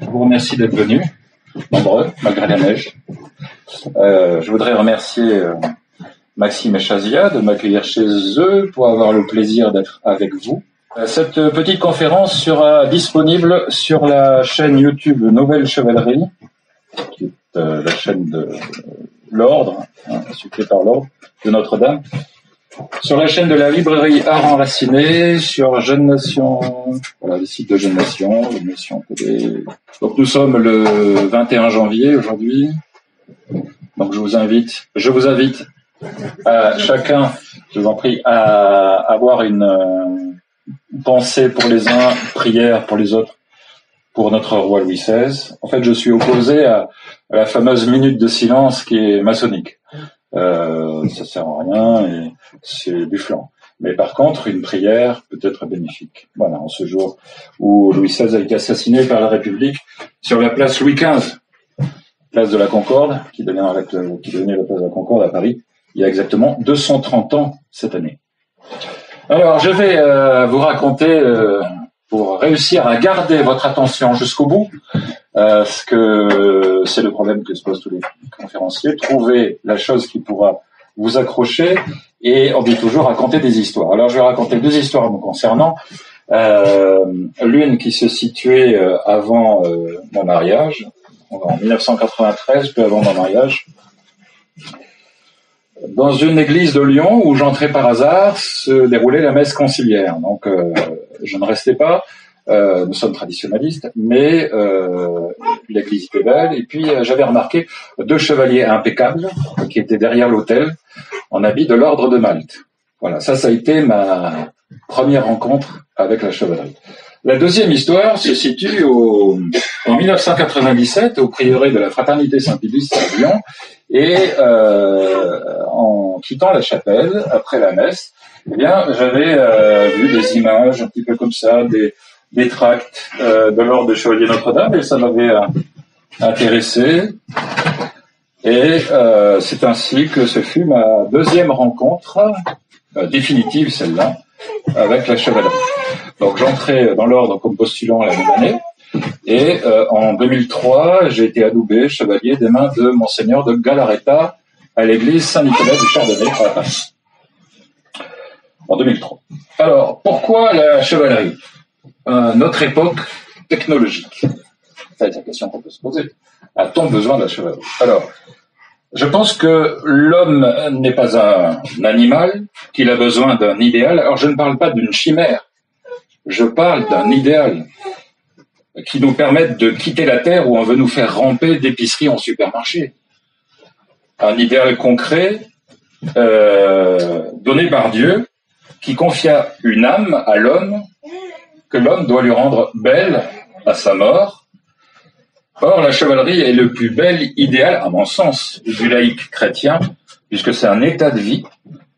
Je vous remercie d'être venus, nombreux, malgré la neige. Euh, je voudrais remercier euh, Maxime et Chazia de m'accueillir chez eux pour avoir le plaisir d'être avec vous. Euh, Cette petite conférence sera disponible sur la chaîne YouTube Nouvelle Chevalerie, qui est la chaîne de l'Ordre, hein, suppléée par l'Ordre de Notre-Dame, sur la chaîne de la librairie Art Enraciné, sur Jeune Nation, voilà, le site de Jeune Nation, Jeune Nation PD. Donc nous sommes le 21 janvier aujourd'hui. Donc je vous invite, je vous invite à chacun, je vous en prie, à avoir une pensée pour les uns, prière pour les autres, pour notre roi Louis XVI. En fait, je suis opposé à la fameuse minute de silence qui est maçonnique. Euh, ça sert à rien et c'est du. Mais par contre, une prière peut être bénéfique. Voilà, en ce jour où Louis XVI a été assassiné par la République sur la place Louis XV, place de la Concorde, qui devenait la place de la Concorde à Paris, il y a exactement 230 ans cette année. Alors, je vais euh, vous raconter, euh, pour réussir à garder votre attention jusqu'au bout, euh, ce que c'est le problème que se posent tous les conférenciers, trouver la chose qui pourra vous accrocher, et on dit toujours raconter des histoires. Alors, je vais raconter deux histoires me concernant. Euh, L'une qui se situait euh, avant mon mariage, en 1993, peu avant mon mariage, dans une église de Lyon où j'entrais par hasard se déroulait la messe conciliaire. Donc je ne restais pas, euh, nous sommes traditionnalistes, mais euh, l'église était belle. Et puis euh, j'avais remarqué deux chevaliers impeccables qui étaient derrière l'autel en habit de l'ordre de Malte. Voilà, ça, ça a été ma première rencontre avec la chevalerie. La deuxième histoire se situe en 1997 au prieuré de la Fraternité Saint-Pédis à Lyon et en quittant la chapelle après la messe, eh bien j'avais vu des images un petit peu comme ça, des, des tracts euh, de l'ordre de Chevalier Notre-Dame et ça m'avait euh, intéressé. Et euh, c'est ainsi que ce fut ma deuxième rencontre définitive, celle-là, avec la chevalerie. Donc j'entrais dans l'ordre comme postulant la même année. Et en 2003, j'ai été adoubé chevalier des mains de Monseigneur de Galaretta à l'église Saint-Nicolas du Chardonnay à Paris. En 2003. Alors, pourquoi la chevalerie? Notre époque technologique. C'est la question qu'on peut se poser. A-t-on besoin de la Alors, je pense que l'homme n'est pas un animal, qu'il a besoin d'un idéal. Alors, je ne parle pas d'une chimère. Je parle d'un idéal qui nous permette de quitter la terre où on veut nous faire ramper d'épicerie en supermarché. Un idéal concret euh, donné par Dieu qui confia une âme à l'homme que l'homme doit lui rendre belle à sa mort. Or, la chevalerie est le plus bel idéal, à mon sens, du laïc chrétien, puisque c'est un état de vie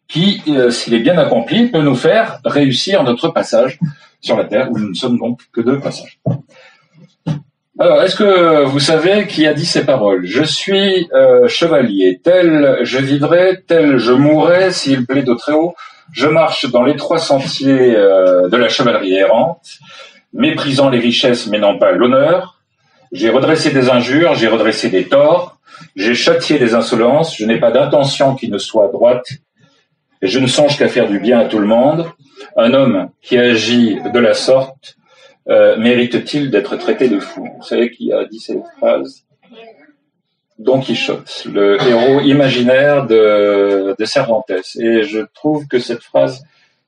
qui, euh, s'il est bien accompli, peut nous faire réussir notre passage sur la terre, où nous ne sommes donc que de passage. Alors, est-ce que vous savez qui a dit ces paroles Je suis euh, chevalier, tel je vivrai, tel je mourrai, s'il plaît de très haut. Je marche dans les trois sentiers euh, de la chevalerie errante, méprisant les richesses mais non pas l'honneur. J'ai redressé des injures, j'ai redressé des torts, j'ai châtié des insolences, je n'ai pas d'intention qui ne soit droite, et je ne songe qu'à faire du bien à tout le monde. Un homme qui agit de la sorte euh, mérite-t-il d'être traité de fou? Vous savez qui a dit cette phrase Don Quichotte, le héros imaginaire de, de Cervantes. Et je trouve que cette phrase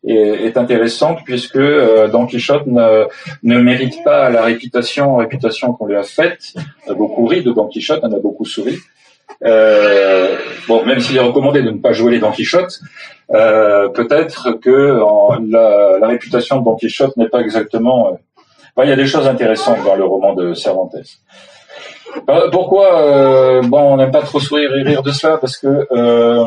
est, intéressante puisque euh, Don Quichotte ne, ne mérite pas la réputation, réputation qu'on lui a faite. On a beaucoup ri de Don Quichotte, on a beaucoup souri. Euh, bon, même s'il est recommandé de ne pas jouer les Don Quichotte, euh, peut-être que la, la, réputation de Don Quichotte n'est pas exactement. Enfin, il y a des choses intéressantes dans le roman de Cervantes. Euh, pourquoi euh, Bon, on n'aime pas trop sourire et rire de cela parce que euh,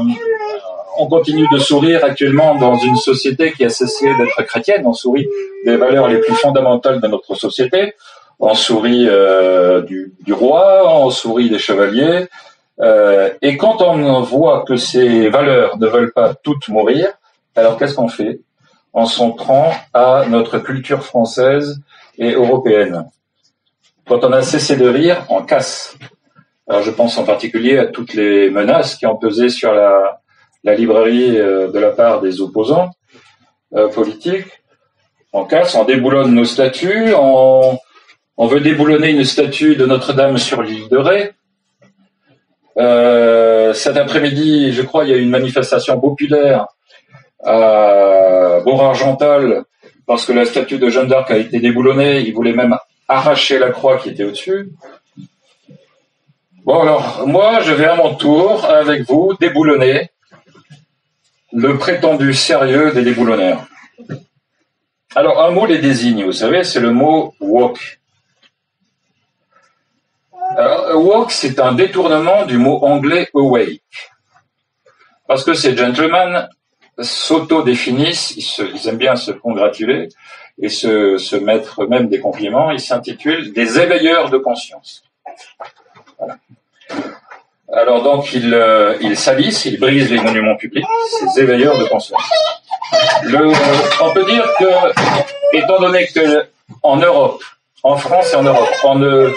on continue de sourire actuellement dans une société qui est cessé d'être chrétienne. On sourit des valeurs les plus fondamentales de notre société. On sourit du, du, roi, on sourit des chevaliers. et quand on voit que ces valeurs ne veulent pas toutes mourir, alors qu'est-ce qu'on fait? En s'en prend à notre culture française et européenne. Quand on a cessé de rire, on casse. Alors je pense en particulier à toutes les menaces qui ont pesé sur la, librairie euh, de la part des opposants euh, politiques. On casse, on déboulonne nos statues, on, veut déboulonner une statue de Notre-Dame sur l'île de Ré. Euh, cet après-midi, je crois, il y a eu une manifestation populaire à Bourg-Argental parce que la statue de Jeanne d'Arc a été déboulonnée. Ils voulaient même arracher la croix qui était au-dessus. Bon, alors, moi, je vais à mon tour, avec vous, déboulonner le prétendu sérieux des déboulonneurs. Alors, un mot les désigne, vous savez, c'est le mot walk. Alors, walk, c'est un détournement du mot anglais awake. Parce que ces gentlemen s'auto-définissent, ils, aiment bien se congratuler et se, se mettre même des compliments, ils s'intitulent des éveilleurs de conscience. Alors donc, ils, euh, ils salissent, ils brisent les monuments publics, ces éveilleurs de conscience. On peut dire que, étant donné que en Europe, en France et en Europe, on ne,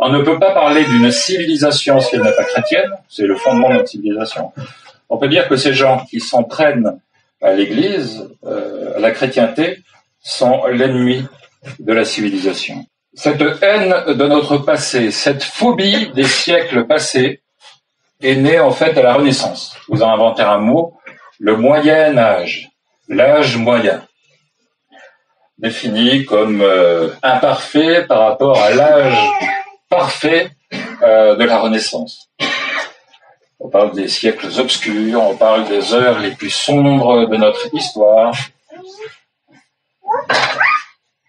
on ne peut pas parler d'une civilisation si elle n'est pas chrétienne, c'est le fondement de notre civilisation. On peut dire que ces gens qui s'en prennent à l'Église, euh, à la chrétienté, sont l'ennemi de la civilisation. Cette haine de notre passé, cette phobie des siècles passés, est née en fait à la Renaissance. Vous en inventez un mot, le Moyen Âge, l'âge moyen, défini comme euh, imparfait par rapport à l'âge parfait euh, de la Renaissance. On parle des siècles obscurs, on parle des heures les plus sombres de notre histoire.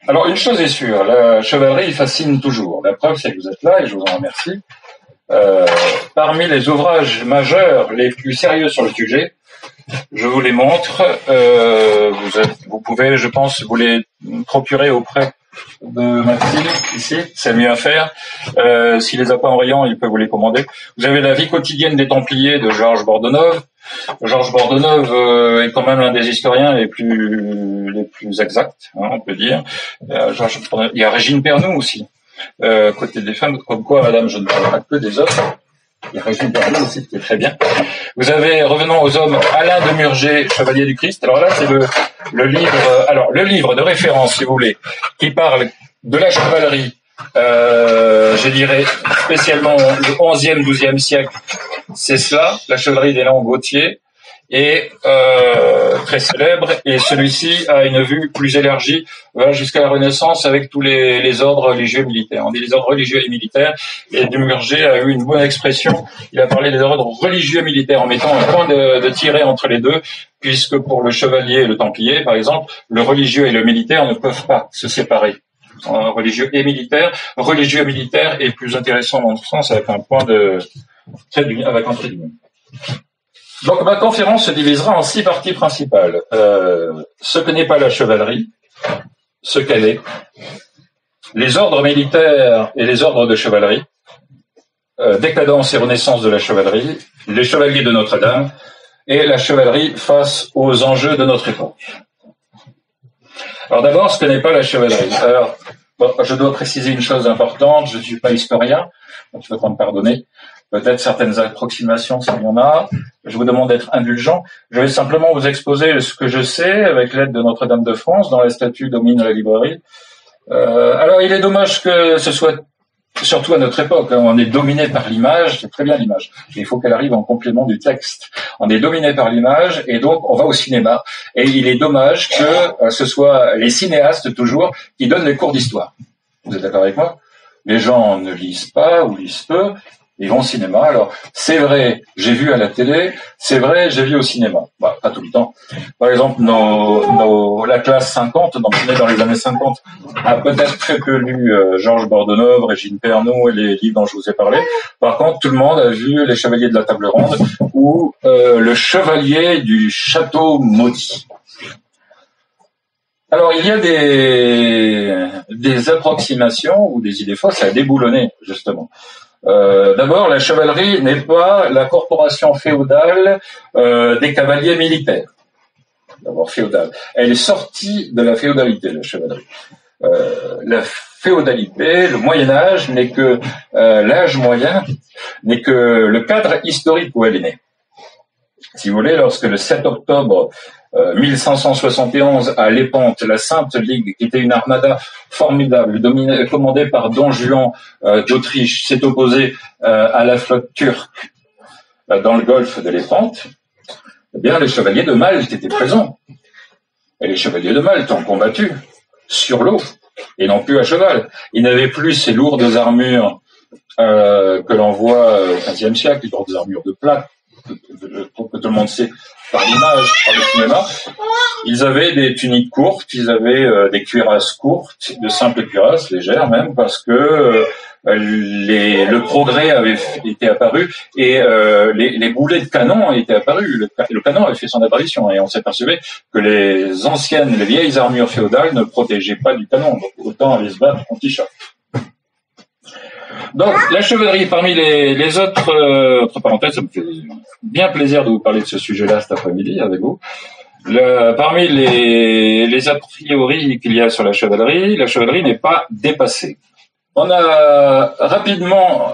Alors, une chose est sûre, la chevalerie fascine toujours. La preuve, c'est que vous êtes là et je vous en remercie. Euh, parmi les ouvrages majeurs les plus sérieux sur le sujet, je vous les montre. Euh, vous, pouvez, je pense, vous les procurer auprès de Maxime, ici, c'est mieux à faire. Euh, S'il les a pas en rayon, il peut vous les commander. Vous avez La vie quotidienne des Templiers de Georges Bordonov. Georges Bordonov euh, est quand même l'un des historiens les plus les plus exacts, hein, on peut dire. Euh, il y a Régine Pernoud aussi, euh, côté des femmes, comme quoi, madame, je ne parle pas que des hommes. Il y a Régine Pernoud aussi qui est très bien. Vous avez, revenons aux hommes, Alain de Murger, Chevalier du Christ. Alors là, c'est le, livre, le livre de référence, si vous voulez, qui parle de la chevalerie, euh, je dirais spécialement le 11e, 12e siècle, c'est cela, la chevalerie des Langues Gautier est euh, très célèbre et celui-ci a une vue plus élargie va jusqu'à la Renaissance avec tous les, les, ordres religieux militaires. On dit les ordres religieux et militaires et Dumurger a eu une bonne expression. Il a parlé des ordres religieux militaires en mettant un point de, de tirer entre les deux puisque pour le chevalier et le templier, par exemple, le religieux et le militaire ne peuvent pas se séparer. Religieux et militaire. Religieux et militaire est plus intéressant dans le sens avec un point de avec un trait donc ma conférence se divisera en six parties principales. Euh, ce que n'est pas la chevalerie, ce qu'elle est, les ordres militaires et les ordres de chevalerie, euh, décadence et renaissance de la chevalerie, les chevaliers de Notre-Dame et la chevalerie face aux enjeux de notre époque. Alors d'abord, ce n'est pas la chevalerie. Alors, je dois préciser une chose importante, je ne suis pas historien, donc il faut me pardonner peut-être certaines approximations s'il y en a. Je vous demande d'être indulgent. Je vais simplement vous exposer ce que je sais avec l'aide de Notre-Dame de France, dont les statuts dominent la librairie. Euh, alors, il est dommage que ce soit, surtout à notre époque, hein, on est dominé par l'image, c'est très bien l'image, mais il faut qu'elle arrive en complément du texte. On est dominé par l'image et donc on va au cinéma. Et il est dommage que euh, ce soit les cinéastes toujours qui donnent les cours d'histoire. Vous êtes d'accord avec moi? Les gens ne lisent pas ou lisent peu, ils vont au cinéma. Alors, c'est vrai, j'ai vu à la télé, c'est vrai, j'ai vu au cinéma. Bah, pas tout le temps. Par exemple, la classe 50, donc on est dans les années 50, a peut-être très peu lu euh, Georges Bordonov, Régine Pernoud et les livres dont je vous ai parlé. Par contre, tout le monde a vu Les Chevaliers de la Table Ronde ou euh, Le Chevalier du Château Maudit. Alors, il y a des, des approximations ou des idées fausses à déboulonner, justement. Euh, d'abord, la chevalerie n'est pas la corporation féodale euh, des cavaliers militaires. D'abord féodale. Elle est sortie de la féodalité, la chevalerie. Euh, la féodalité, le Moyen Âge n'est que l'âge moyen, n'est que le cadre historique où elle est née. Si vous voulez, lorsque le 7 octobre 1571 à Lépante, la Sainte Ligue, qui était une armada formidable, commandée par Don Juan d'Autriche, s'est opposée à la flotte turque dans le golfe de Lépante, eh bien, les chevaliers de Malte étaient présents. Et les chevaliers de Malte ont combattu sur l'eau et non plus à cheval. Ils n'avaient plus ces lourdes armures euh, que l'on voit au XVe siècle, les lourdes armures de plate, que, que, tout le monde sait par l'image, par le cinéma. Ils avaient des tuniques courtes, ils avaient euh, des cuirasses courtes, de simples cuirasses, légères même, parce que euh, le progrès avait été apparu et euh, les, les, boulets de canon étaient apparus. Le, le, canon avait fait son apparition et on s'apercevait que les anciennes, les vieilles armures féodales ne protégeaient pas du canon. Donc autant aller se battre en t-shirt. Donc la chevalerie, parmi les, autres, euh, entre parenthèses, ça me fait bien plaisir de vous parler de ce sujet-là cet après-midi avec vous. Parmi les, a priori qu'il y a sur la chevalerie, la chevalerie n'est pas dépassée. On a rapidement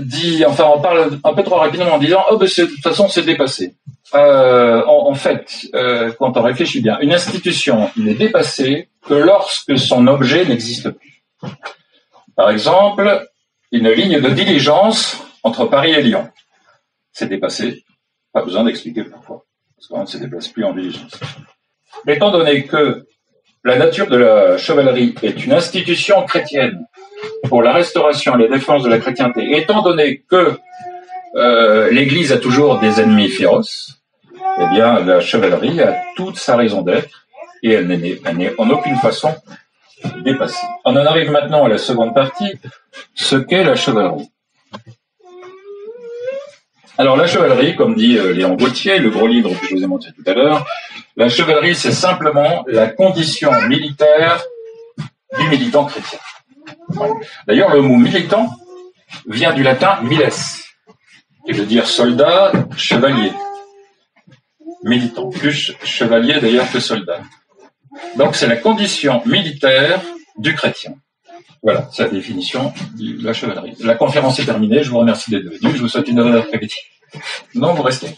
dit, enfin, on parle un peu trop rapidement en disant, oh, ben, de toute façon, c'est dépassé. Euh, en, en, fait, euh, quand on réfléchit bien, une institution n'est dépassée que lorsque son objet n'existe plus. Par exemple, une ligne de diligence entre Paris et Lyon. C'est dépassé. Pas besoin d'expliquer pourquoi. Parce qu'on ne se déplace plus en diligence. Étant donné que la nature de la chevalerie est une institution chrétienne pour la restauration et la défense de la chrétienté, étant donné que euh, l'Église a toujours des ennemis féroces, eh bien, la chevalerie a toute sa raison d'être et elle n'est en aucune façon On en arrive maintenant à la seconde partie, ce qu'est la chevalerie. Alors la chevalerie, comme dit euh, Léon Gauthier, le gros livre que je vous ai montré tout à l'heure, la chevalerie c'est simplement la condition militaire du militant chrétien. D'ailleurs, le mot militant vient du latin miles, qui veut dire soldat, chevalier. Militant, plus chevalier d'ailleurs que soldat. Donc c'est la condition militaire du chrétien. Voilà, c'est la définition de la chevalerie. La conférence est terminée, je vous remercie d'être venu, je vous souhaite une bonne après-midi. Non, vous restez.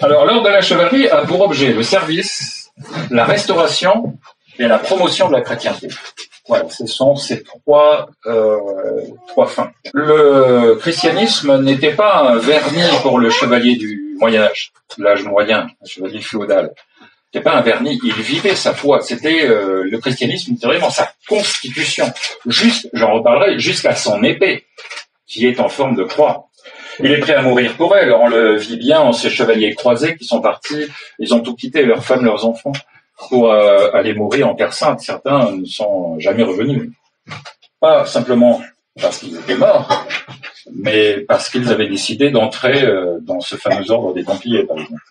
Alors, l'ordre de la chevalerie a pour objet le service, la restauration et la promotion de la chrétienté. Voilà, ce sont ces trois, euh, trois fins. Le christianisme n'était pas un vernis pour le chevalier du Moyen Âge, l'âge moyen, le chevalier féodal. C'était pas un vernis, il vivait sa foi. C'était euh, le christianisme, vraiment sa constitution. Juste, j'en reparlerai, jusqu'à son épée, qui est en forme de croix. Il est prêt à mourir pour elle. On le vit bien en ces chevaliers croisés qui sont partis. Ils ont tout quitté, leurs femmes, leurs enfants pour euh, aller mourir en Terre Sainte. Certains ne sont jamais revenus. Pas simplement parce qu'ils étaient morts, mais parce qu'ils avaient décidé d'entrer euh, dans ce fameux ordre des Templiers, par exemple.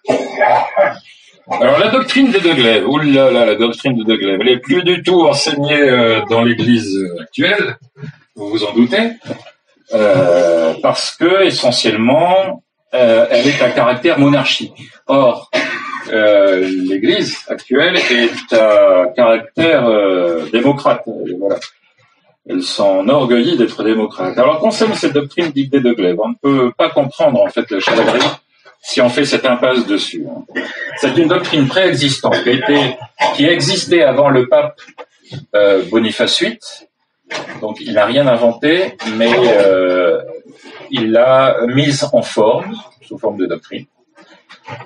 Alors la doctrine des deux oulala, la doctrine des deux elle est plus du tout enseignée euh, dans l'Église actuelle, vous vous en doutez, parce que essentiellement, elle est à caractère monarchique. Or, euh, l'Église actuelle est à caractère euh, démocrate. Voilà. Elle s'enorgueillit d'être démocrate. Alors, concernant cette doctrine d'idée de glaive, on ne peut pas comprendre en fait la chevalerie si on fait cette impasse dessus. Hein. C'est une doctrine préexistante qui, existait avant le pape euh, Boniface VIII. Donc, il n'a rien inventé, mais euh, il l'a mise en forme, sous forme de doctrine.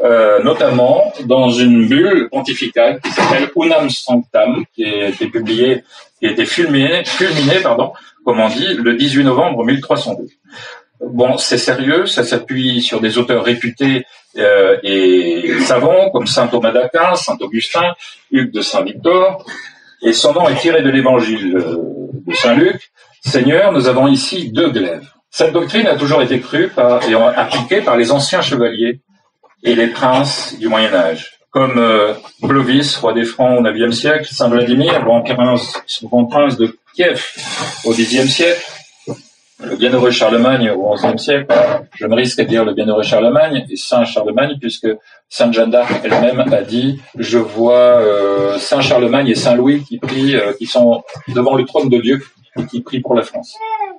Euh, notamment dans une bulle pontificale qui s'appelle Unam Sanctam, qui a été publiée, qui a été fulminée, fulminée pardon, comme on dit, le 18 novembre 1302. Bon, c'est sérieux, ça s'appuie sur des auteurs réputés euh, et savants comme saint Thomas d'Aquin, saint Augustin, Hugues de Saint-Victor, et son nom est tiré de l'évangile de Saint Luc. Seigneur, nous avons ici deux glaives. Cette doctrine a toujours été crue et appliquée par les anciens chevaliers et les princes du Moyen Âge, comme euh, Clovis, roi des Francs au IXe siècle, Saint Vladimir, grand prince, grand prince de Kiev au Xe siècle, le bienheureux Charlemagne au XIe siècle, je me risque à dire le bienheureux Charlemagne et Saint Charlemagne, puisque Sainte Jeanne d'Arc elle-même a dit je vois euh, Saint Charlemagne et Saint Louis qui prient, euh, qui sont devant le trône de Dieu et qui prient pour la France.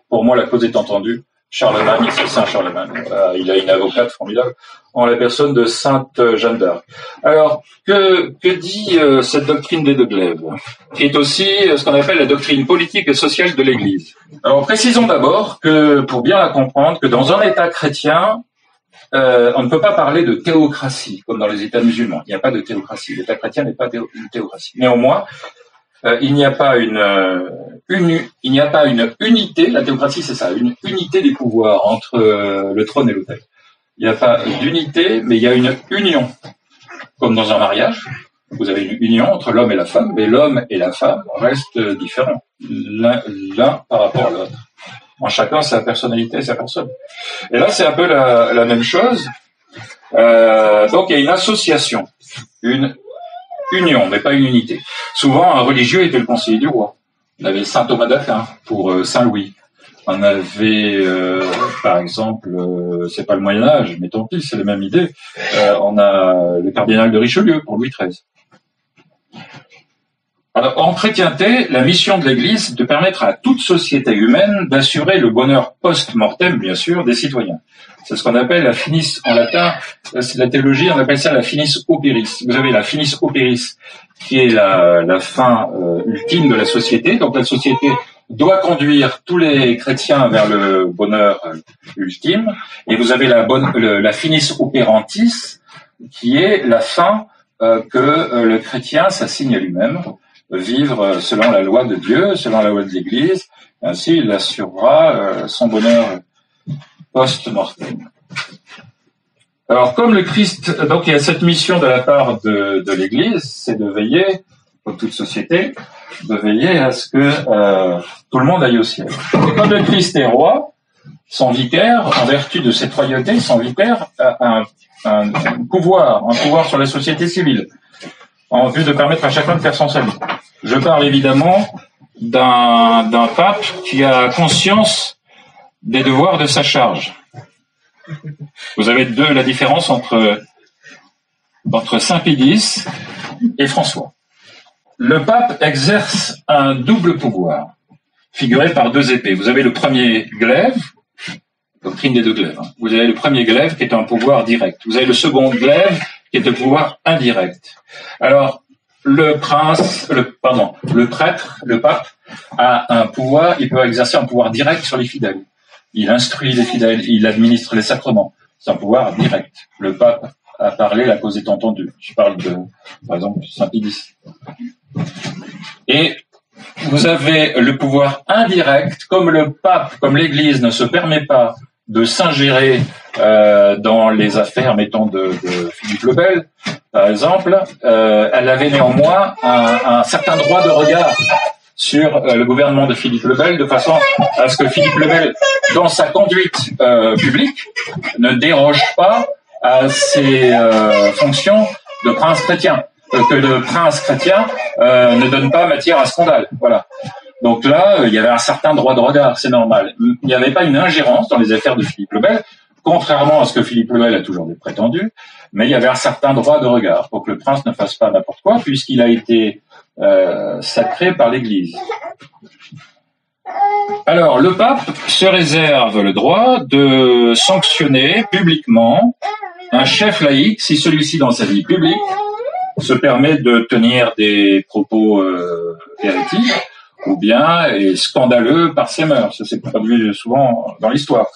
Pour moi, la cause est entendue. Charlemagne, c'est Saint Charlemagne. il a une avocate formidable en la personne de Sainte Jeanne d'Arc. Alors, que, dit euh, cette doctrine des deux glaives est aussi ce qu'on appelle la doctrine politique et sociale de l'Église? Alors, précisons d'abord que, pour bien la comprendre, que dans un État chrétien, euh, on ne peut pas parler de théocratie comme dans les États musulmans. Il n'y a pas de théocratie. L'État chrétien n'est pas une théocratie. Néanmoins, euh, il n'y a pas une, euh, une, il n'y a pas une unité. La théocratie, c'est ça, une unité des pouvoirs entre euh, le trône et l'autel. Il n'y a pas d'unité, mais il y a une union, comme dans un mariage. Vous avez une union entre l'homme et la femme, mais l'homme et la femme restent différents l'un par rapport à l'autre. En chacun sa personnalité, sa personne. Et là, c'est un peu la, même chose. Euh, donc, il y a une association, une union, mais pas une unité. Souvent, un religieux était le conseiller du roi. On avait Saint Thomas d'Aquin pour euh, Saint Louis. On avait, euh, par exemple, euh, c'est pas le Moyen Âge, mais tant pis, c'est la même idée. on a le cardinal de Richelieu pour Louis XIII. En chrétienté, la mission de l'Église est de permettre à toute société humaine d'assurer le bonheur post-mortem, bien sûr, des citoyens. C'est ce qu'on appelle la finis en latin, c'est la théologie, on appelle ça la finis operis. Vous avez la finis operis, qui est la, fin euh, ultime de la société. Donc la société doit conduire tous les chrétiens vers le bonheur euh, ultime. Et vous avez la finis operantis, qui est la fin euh, que le chrétien s'assigne à lui-même, vivre selon la loi de Dieu, selon la loi de l'Église. Ainsi, il assurera son bonheur post-mortem. Alors, comme le Christ, donc il y a cette mission de la part de, l'Église, c'est de veiller, comme toute société, de veiller à ce que euh, tout le monde aille au ciel. Et comme le Christ est roi, son vicaire, en vertu de cette royauté, son vicaire a un, pouvoir, un pouvoir sur la société civile, en vue de permettre à chacun de faire son salut. Je parle évidemment d'un pape qui a conscience des devoirs de sa charge. Vous avez deux, la différence entre, entre Saint Pédis et François. Le pape exerce un double pouvoir, figuré par deux épées. Vous avez le premier glaive, doctrine des deux glaives. Hein. Vous avez le premier glaive qui est un pouvoir direct. Vous avez le second glaive qui est un pouvoir indirect. Alors, le prince, le, pardon, le prêtre, le pape, a un pouvoir, il peut exercer un pouvoir direct sur les fidèles il instruit les fidèles, il administre les sacrements. C'est un pouvoir direct. Le pape a parlé, la cause est entendue. Je parle de, par exemple, Saint Pidis. Et vous avez le pouvoir indirect, comme le pape, comme l'Église ne se permet pas de s'ingérer euh, dans les affaires, mettons, de, de Philippe le Bel, par exemple, euh, elle avait néanmoins un, un certain droit de regard sur euh, le gouvernement de Philippe Lebel, de façon à ce que Philippe Lebel, dans sa conduite euh, publique, ne déroge pas à ses fonctions de prince chrétien, que le prince chrétien ne donne pas matière à scandale. Voilà. Donc là, il y avait un certain droit de regard, c'est normal. Il n'y avait pas une ingérence dans les affaires de Philippe Lebel, contrairement à ce que Philippe Lebel a toujours prétendu, mais il y avait un certain droit de regard pour que le prince ne fasse pas n'importe quoi, puisqu'il a été euh, sacré par l'Église. Alors, le pape se réserve le droit de sanctionner publiquement un chef laïque si celui-ci, dans sa vie publique, se permet de tenir des propos euh, hérétiques ou bien est scandaleux par ses mœurs. Ça s'est produit souvent dans l'histoire.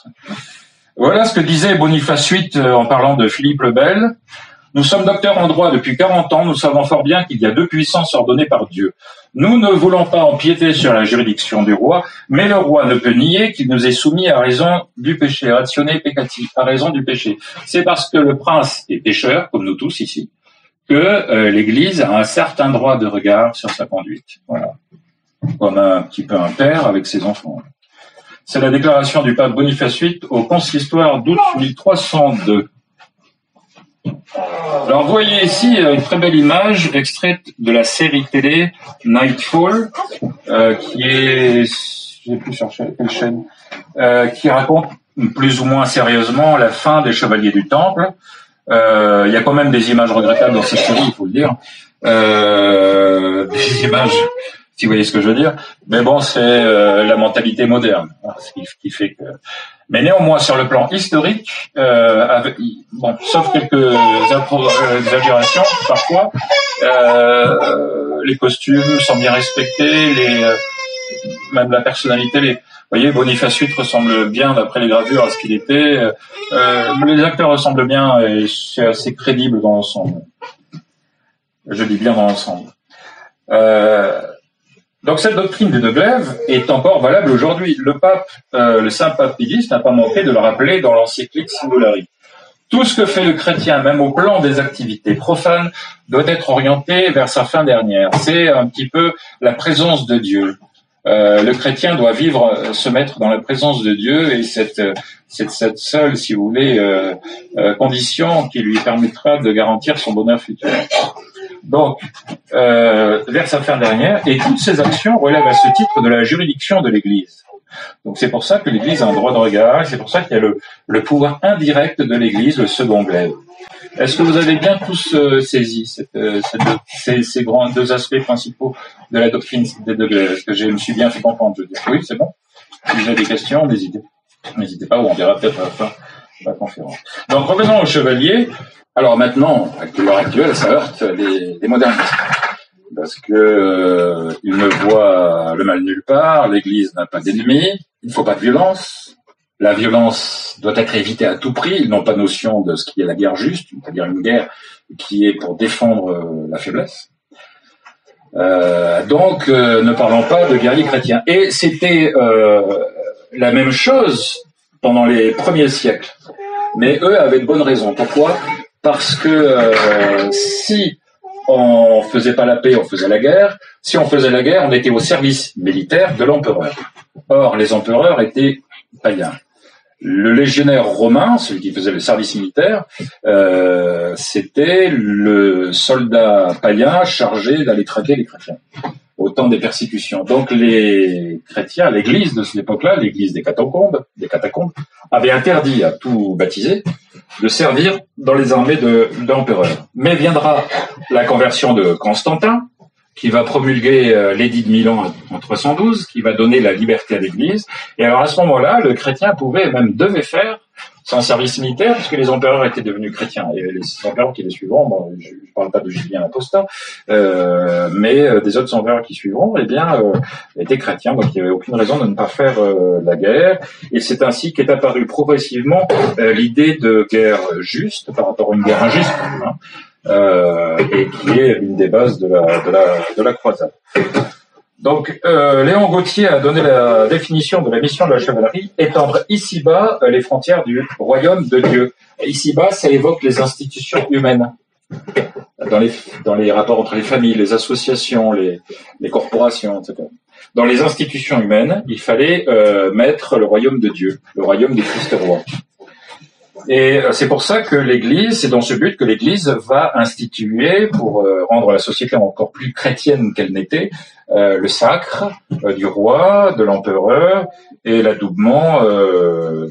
Voilà ce que disait Boniface VIII euh, en parlant de Philippe le Bel. Nous sommes docteurs en droit depuis 40 ans, nous savons fort bien qu'il y a deux puissances ordonnées par Dieu. Nous ne voulons pas empiéter sur la juridiction du roi, mais le roi ne peut nier qu'il nous est soumis à raison du péché, rationné peccati, à raison du péché. C'est parce que le prince est pécheur, comme nous tous ici, que euh, l'Église a un certain droit de regard sur sa conduite. Voilà. Comme un petit peu un père avec ses enfants. C'est la déclaration du pape Boniface VIII au consistoire d'août 1302. Alors, vous voyez ici euh, une très belle image extraite de la série télé Nightfall, euh, qui est, j'ai plus cherché quelle chaîne, euh, qui raconte plus ou moins sérieusement la fin des chevaliers du Temple. Euh, il y a quand même des images regrettables dans cette série, il faut le dire. Des images, si vous voyez ce que je veux dire. Mais bon, c'est euh, la mentalité moderne, hein, ce qui, fait que. Mais néanmoins, sur le plan historique, euh, bon, sauf quelques exagérations parfois, les costumes sont bien respectés, les même la personnalité, les, vous voyez, Boniface VIII ressemble bien, d'après les gravures, à ce qu'il était. Euh, les acteurs ressemblent bien et c'est assez crédible dans l'ensemble. Je dis bien dans l'ensemble. Euh, donc cette doctrine des deux est encore valable aujourd'hui. Le pape, euh, le saint pape Pidis n'a pas manqué de le rappeler dans l'encyclique Singulari. Tout ce que fait le chrétien, même au plan des activités profanes, doit être orienté vers sa fin dernière. C'est un petit peu la présence de Dieu. Euh, le chrétien doit vivre, euh, se mettre dans la présence de Dieu et cette, euh, cette, seule, si vous voulez, condition qui lui permettra de garantir son bonheur futur. Donc, vers sa fin dernière, et toutes ces actions relèvent à ce titre de la juridiction de l'Église. Donc c'est pour ça que l'Église a un droit de regard, c'est pour ça qu'il y a le, pouvoir indirect de l'Église, le second glaive. Est-ce que vous avez bien tous euh, saisi euh, ces, deux aspects principaux de la doctrine des deux glaives? Est-ce que je me suis bien fait comprendre je veux dire? Oui, c'est bon. Si vous avez des questions, n'hésitez N'hésitez pas, ou on verra peut-être à la fin de la conférence. Donc revenons au chevalier. Alors maintenant, à l'heure actuelle, ça heurte les modernistes parce que euh, il ne voit le mal nulle part, l'Église n'a pas d'ennemis, il ne faut pas de violence, la violence doit être évitée à tout prix, ils n'ont pas notion de ce qui est la guerre juste, c'est-à-dire une guerre qui est pour défendre euh, la faiblesse. Euh, donc, ne parlons pas de guerriers chrétiens. Et c'était la même chose pendant les premiers siècles. Mais eux avaient de bonnes raisons. Pourquoi? Parce que si on faisait pas la paix, on faisait la guerre. Si on faisait la guerre, on était au service militaire de l'empereur. Or, les empereurs étaient païens. Le légionnaire romain, celui qui faisait le service militaire, euh, c'était le soldat païen chargé d'aller traquer les chrétiens au temps des persécutions. Donc les chrétiens, l'église de cette époque-là, l'église des catacombes, des catacombes, avait interdit à tout baptisé de servir dans les armées de, l'empereur. Mais viendra la conversion de Constantin, qui va promulguer euh, l'édit de Milan en 312, qui va donner la liberté à l'Église. Et alors à ce moment-là, le chrétien pouvait même devait faire son service militaire, puisque les empereurs étaient devenus chrétiens. Et les empereurs qui les suivront, bon, je ne parle pas de Julien l'Apostat, euh, mais euh, des autres empereurs qui suivront, eh bien, euh, étaient chrétiens, donc il n'y avait aucune raison de ne pas faire euh, la guerre. Et c'est ainsi qu'est apparue progressivement l'idée de guerre juste par rapport à une guerre injuste, hein, et qui est l'une des bases de la, de la, de la croisade. Donc, euh, Léon Gauthier a donné la définition de la mission de la chevalerie, étendre ici-bas euh, les frontières du royaume de Dieu. Ici-bas, ça évoque les institutions humaines, dans les, dans les rapports entre les familles, les associations, les, les corporations, etc. Dans les institutions humaines, il fallait euh, mettre le royaume de Dieu, le royaume des Christ rois. Et euh, c'est pour ça que l'Église, c'est dans ce but que l'Église va instituer, pour euh, rendre la société encore plus chrétienne qu'elle n'était, euh, le sacre du roi, de l'empereur et l'adoubement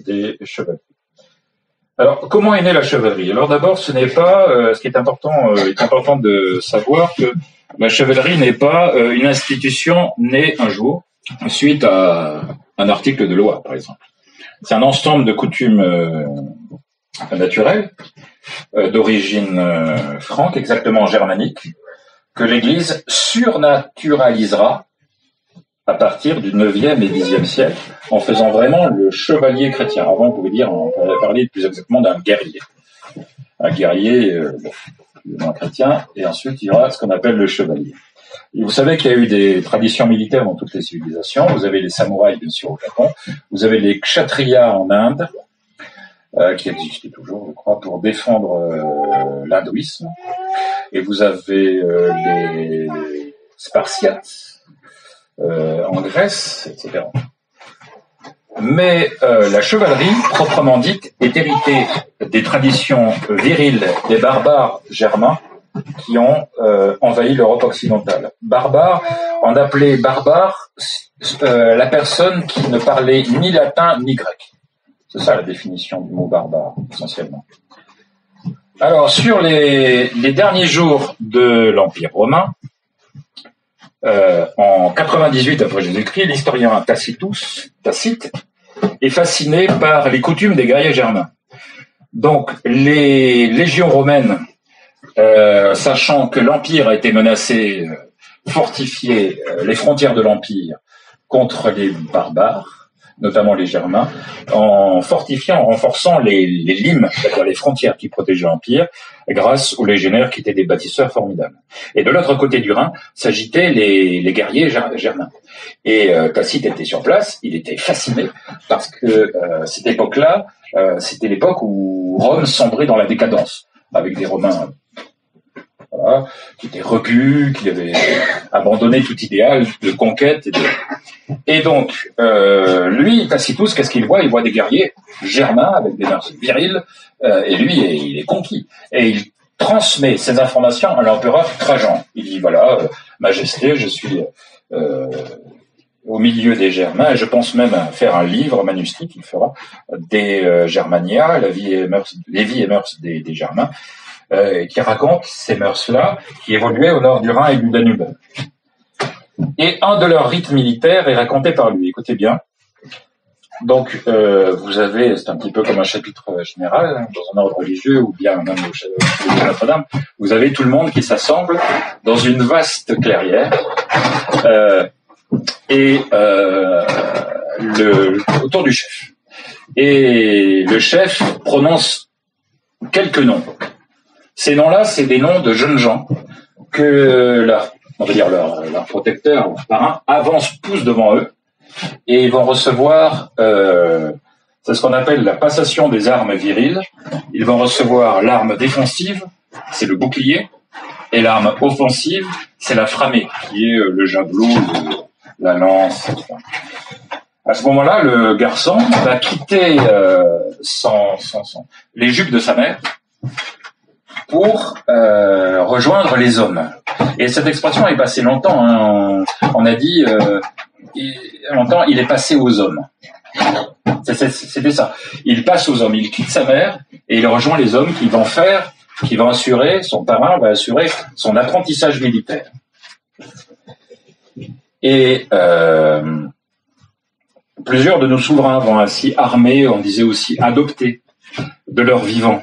des chevaliers. Alors, comment est née la chevalerie? Alors d'abord, ce n'est pas, ce qui est important, il est important de savoir que la chevalerie n'est pas une institution née un jour suite à un article de loi, par exemple. C'est un ensemble de coutumes naturel, euh, d'origine euh, franque, exactement germanique, que l'Église surnaturalisera à partir du 9e et 10e siècle, en faisant vraiment le chevalier chrétien. Avant, on pouvait dire, on pouvait parler plus exactement d'un guerrier. Un guerrier, euh, chrétien, et ensuite il y aura ce qu'on appelle le chevalier. Vous savez qu'il y a eu des traditions militaires dans toutes les civilisations. Vous avez les samouraïs, bien sûr, au Japon. Vous avez les kshatriyas en Inde. Euh, qui existait toujours, je crois, pour défendre euh, l'hindouisme. Et vous avez euh, les Spartiates en Grèce, etc. Mais la chevalerie, proprement dite, est héritée des traditions viriles des barbares germains qui ont euh, envahi l'Europe occidentale. Barbare, on appelait barbare euh, la personne qui ne parlait ni latin ni grec. C'est ça la définition du mot barbare, essentiellement. Alors, sur les, derniers jours de l'Empire romain, euh, en 98 après Jésus-Christ, l'historien Tacitus, Tacite, est fasciné par les coutumes des guerriers germains. Donc, les légions romaines, euh, sachant que l'Empire a été menacé, euh, fortifier euh, les frontières de l'Empire contre les barbares, notamment les Germains, en fortifiant, en renforçant les, les limes, c'est-à-dire les frontières qui protégeaient l'Empire, grâce aux légionnaires qui étaient des bâtisseurs formidables. Et de l'autre côté du Rhin s'agitaient les, les, guerriers germains. Et euh, Tacite était sur place, il était fasciné, parce que euh, cette époque-là, euh, c'était l'époque où Rome sombrait dans la décadence, avec des Romains qui étaient repus, qui avaient abandonné tout idéal de conquête. Et, donc, euh, lui, Tacitus, qu'est-ce qu'il voit? Il voit des guerriers germains avec des mœurs viriles, euh, et lui, il est conquis. Et il transmet ces informations à l'empereur Trajan. Il dit, voilà, euh, Majesté, je suis au milieu des Germains, et je pense même à faire un livre manuscrit qu'il fera des Germania, la vie et les vies et mœurs des Germains, euh, qui raconte ces mœurs-là, qui évoluaient au nord du Rhin et du Danube. Et un de leurs rites militaires est raconté par lui. Écoutez bien. Donc, euh, vous avez, c'est un petit peu comme un chapitre général, hein, dans un ordre religieux, ou bien même au chapitre de Notre-Dame, vous avez tout le monde qui s'assemble dans une vaste clairière, euh, et euh, autour du chef. Et le chef prononce quelques noms. Ces noms-là, c'est des noms de jeunes gens que leur, on va dire leur, leur protecteur, leur parrain, avance, pousse devant eux, et ils vont recevoir, euh, c'est ce qu'on appelle la passation des armes viriles. Ils vont recevoir l'arme défensive, c'est le bouclier, et l'arme offensive, c'est la framée, qui est euh, le javelot, la lance. À ce moment-là, le garçon va quitter euh, les jupes de sa mère pour euh, rejoindre les hommes. Et cette expression est passée longtemps. Hein. On, a dit euh, longtemps, il est passé aux hommes. C'était ça. Il passe aux hommes. Il quitte sa mère et il rejoint les hommes qui vont faire, qui vont assurer, son parrain va assurer son apprentissage militaire. Et euh, plusieurs de nos souverains vont ainsi armer, on disait aussi adopter de leur vivant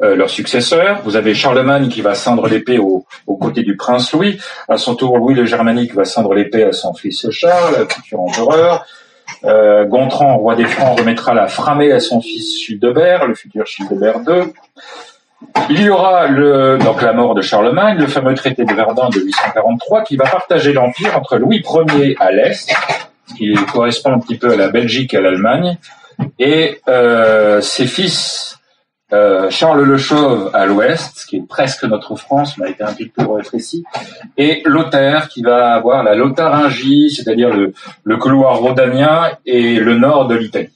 euh, leur successeur. Vous avez Charlemagne qui va cendre l'épée au, aux côtés du prince Louis. À son tour, Louis le Germanique va cendre l'épée à son fils Charles, futur empereur. Euh, Gontran, roi des Francs, remettra la framée à son fils Childebert, le futur Childebert II. Il y aura le, donc la mort de Charlemagne, le fameux traité de Verdun de 843, qui va partager l'empire entre Louis Ier à l'est, qui correspond un petit peu à la Belgique et à l'Allemagne, et euh, ses fils euh, Charles Le Chauve à l'ouest, qui est presque notre France, mais a été un petit peu rétréci, et Lothaire qui va avoir la Lotharingie, c'est-à-dire le, le couloir rhodanien et le nord de l'Italie.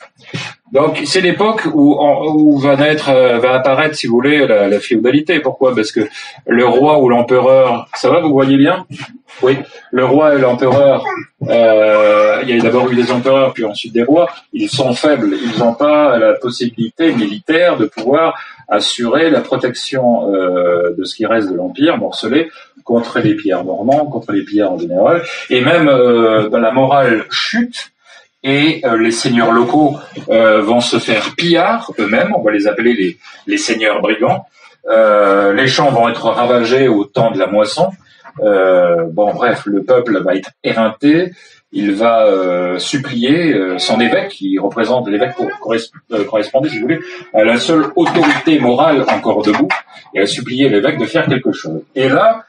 Donc c'est l'époque où, va naître, euh, va apparaître, si vous voulez, la, féodalité. Pourquoi? Parce que le roi ou l'empereur, ça va, vous voyez bien? Oui, le roi et l'empereur. Euh, il y a d'abord eu des empereurs, puis ensuite des rois. Ils sont faibles. Ils n'ont pas la possibilité militaire de pouvoir assurer la protection euh, de ce qui reste de l'empire morcelé contre les pierres normands, contre les pierres en général, et même la morale chute et euh, les seigneurs locaux euh, vont se faire pillards eux-mêmes, on va les appeler les, seigneurs brigands. Euh, les champs vont être ravagés au temps de la moisson. Bon, bref, le peuple va être éreinté. Il va supplier son évêque, qui représente l'évêque pour correspondre, si vous voulez, à la seule autorité morale encore debout, et à supplier l'évêque de faire quelque chose. Et là,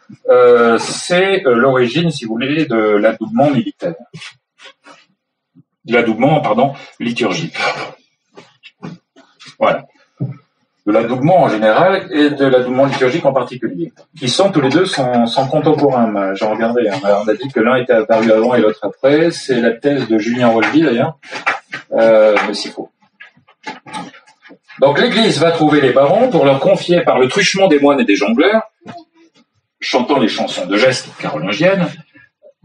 c'est l'origine, si vous voulez, de l'adoubement militaire de l'adoubement, pardon, liturgique. Voilà. De l'adoubement en général et de l'adoubement liturgique en particulier, qui sont tous les deux sont, contemporains. J'en regardais. Hein. On a dit que l'un était apparu avant et l'autre après. C'est la thèse de Julien Rolby d'ailleurs, euh, mais. Donc l'Église va trouver les barons pour leur confier par le truchement des moines et des jongleurs chantant les chansons de gestes carolingiennes,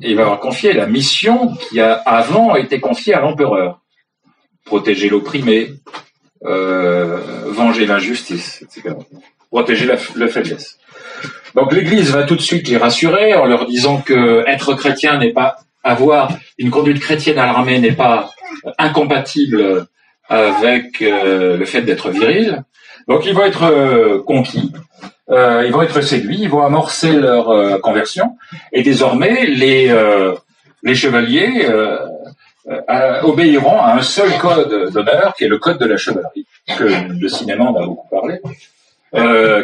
il va avoir confié la mission qui a avant été confiée à l'empereur. Protéger l'opprimé, euh, venger l'injustice, etc. Protéger la, faiblesse. Donc l'Église va tout de suite les rassurer en leur disant que être chrétien n'est pas avoir une conduite chrétienne à l'armée n'est pas incompatible avec euh, le fait d'être viril. Donc ils vont être euh, conquis, euh, ils vont être séduits, ils vont amorcer leur conversion, et désormais les les chevaliers obéiront à un seul code d'honneur, qui est le code de la chevalerie, que le cinéma en a beaucoup parlé.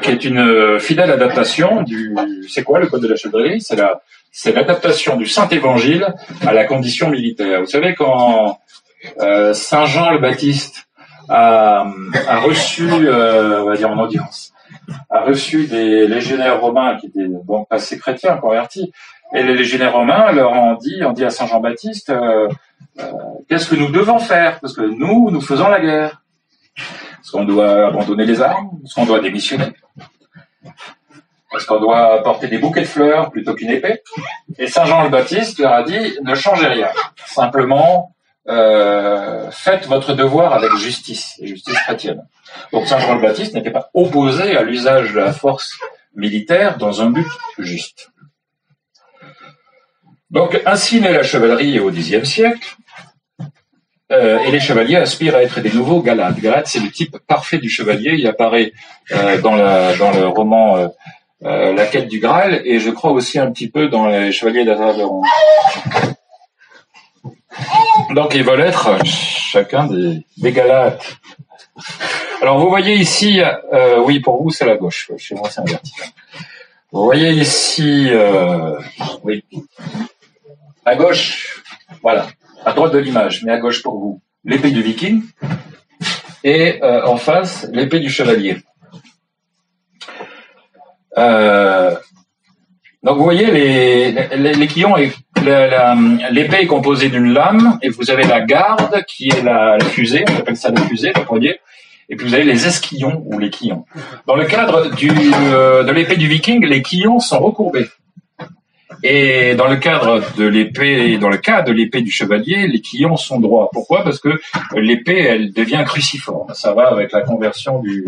qui est une fidèle adaptation du. C'est quoi le code de la chevalerie? C'est la, c'est l'adaptation du Saint Évangile à la condition militaire. Vous savez quand euh, Saint Jean le Baptiste a, a reçu, euh, on va dire en audience, a reçu des légionnaires romains qui étaient bon assez chrétiens, convertis, et les légionnaires romains leur ont dit, dit à Saint Jean Baptiste, euh, qu'est-ce que nous devons faire? Parce que nous, nous faisons la guerre. Est-ce qu'on doit abandonner les armes? Est-ce qu'on doit démissionner? Est-ce qu'on doit porter des bouquets de fleurs plutôt qu'une épée? Et Saint Jean le Baptiste leur a dit, ne changez rien. Simplement, euh, faites votre devoir avec justice, justice chrétienne. Donc Saint Jean le Baptiste n'était pas opposé à l'usage de la force militaire dans un but juste. Donc ainsi naît la chevalerie au Xe siècle, euh, et les chevaliers aspirent à être des nouveaux Galates. Galate, c'est le type parfait du chevalier. Il apparaît euh, dans, le roman La quête du Graal, et je crois aussi un petit peu dans les Chevaliers d'Azaron. Donc ils veulent être chacun des, Galates. Alors vous voyez ici, euh, oui pour vous c'est la gauche, chez moi c'est inverti. Vous voyez ici, euh, oui, à gauche, voilà, à droite de l'image, mais à gauche pour vous, l'épée du viking, et euh, en face l'épée du chevalier. Euh, donc vous voyez les, les, les l'épée est composée d'une lame et vous avez la garde qui est la, fusée, on appelle ça la fusée, le poignet, et puis vous avez les esquillons ou les quillons. Dans le cadre euh, de l'épée du viking, les quillons sont recourbés. Et dans le cadre de l'épée, dans le cas de l'épée du chevalier, les quillons sont droits. Pourquoi? Parce que l'épée, elle devient cruciforme. Ça va avec la conversion du,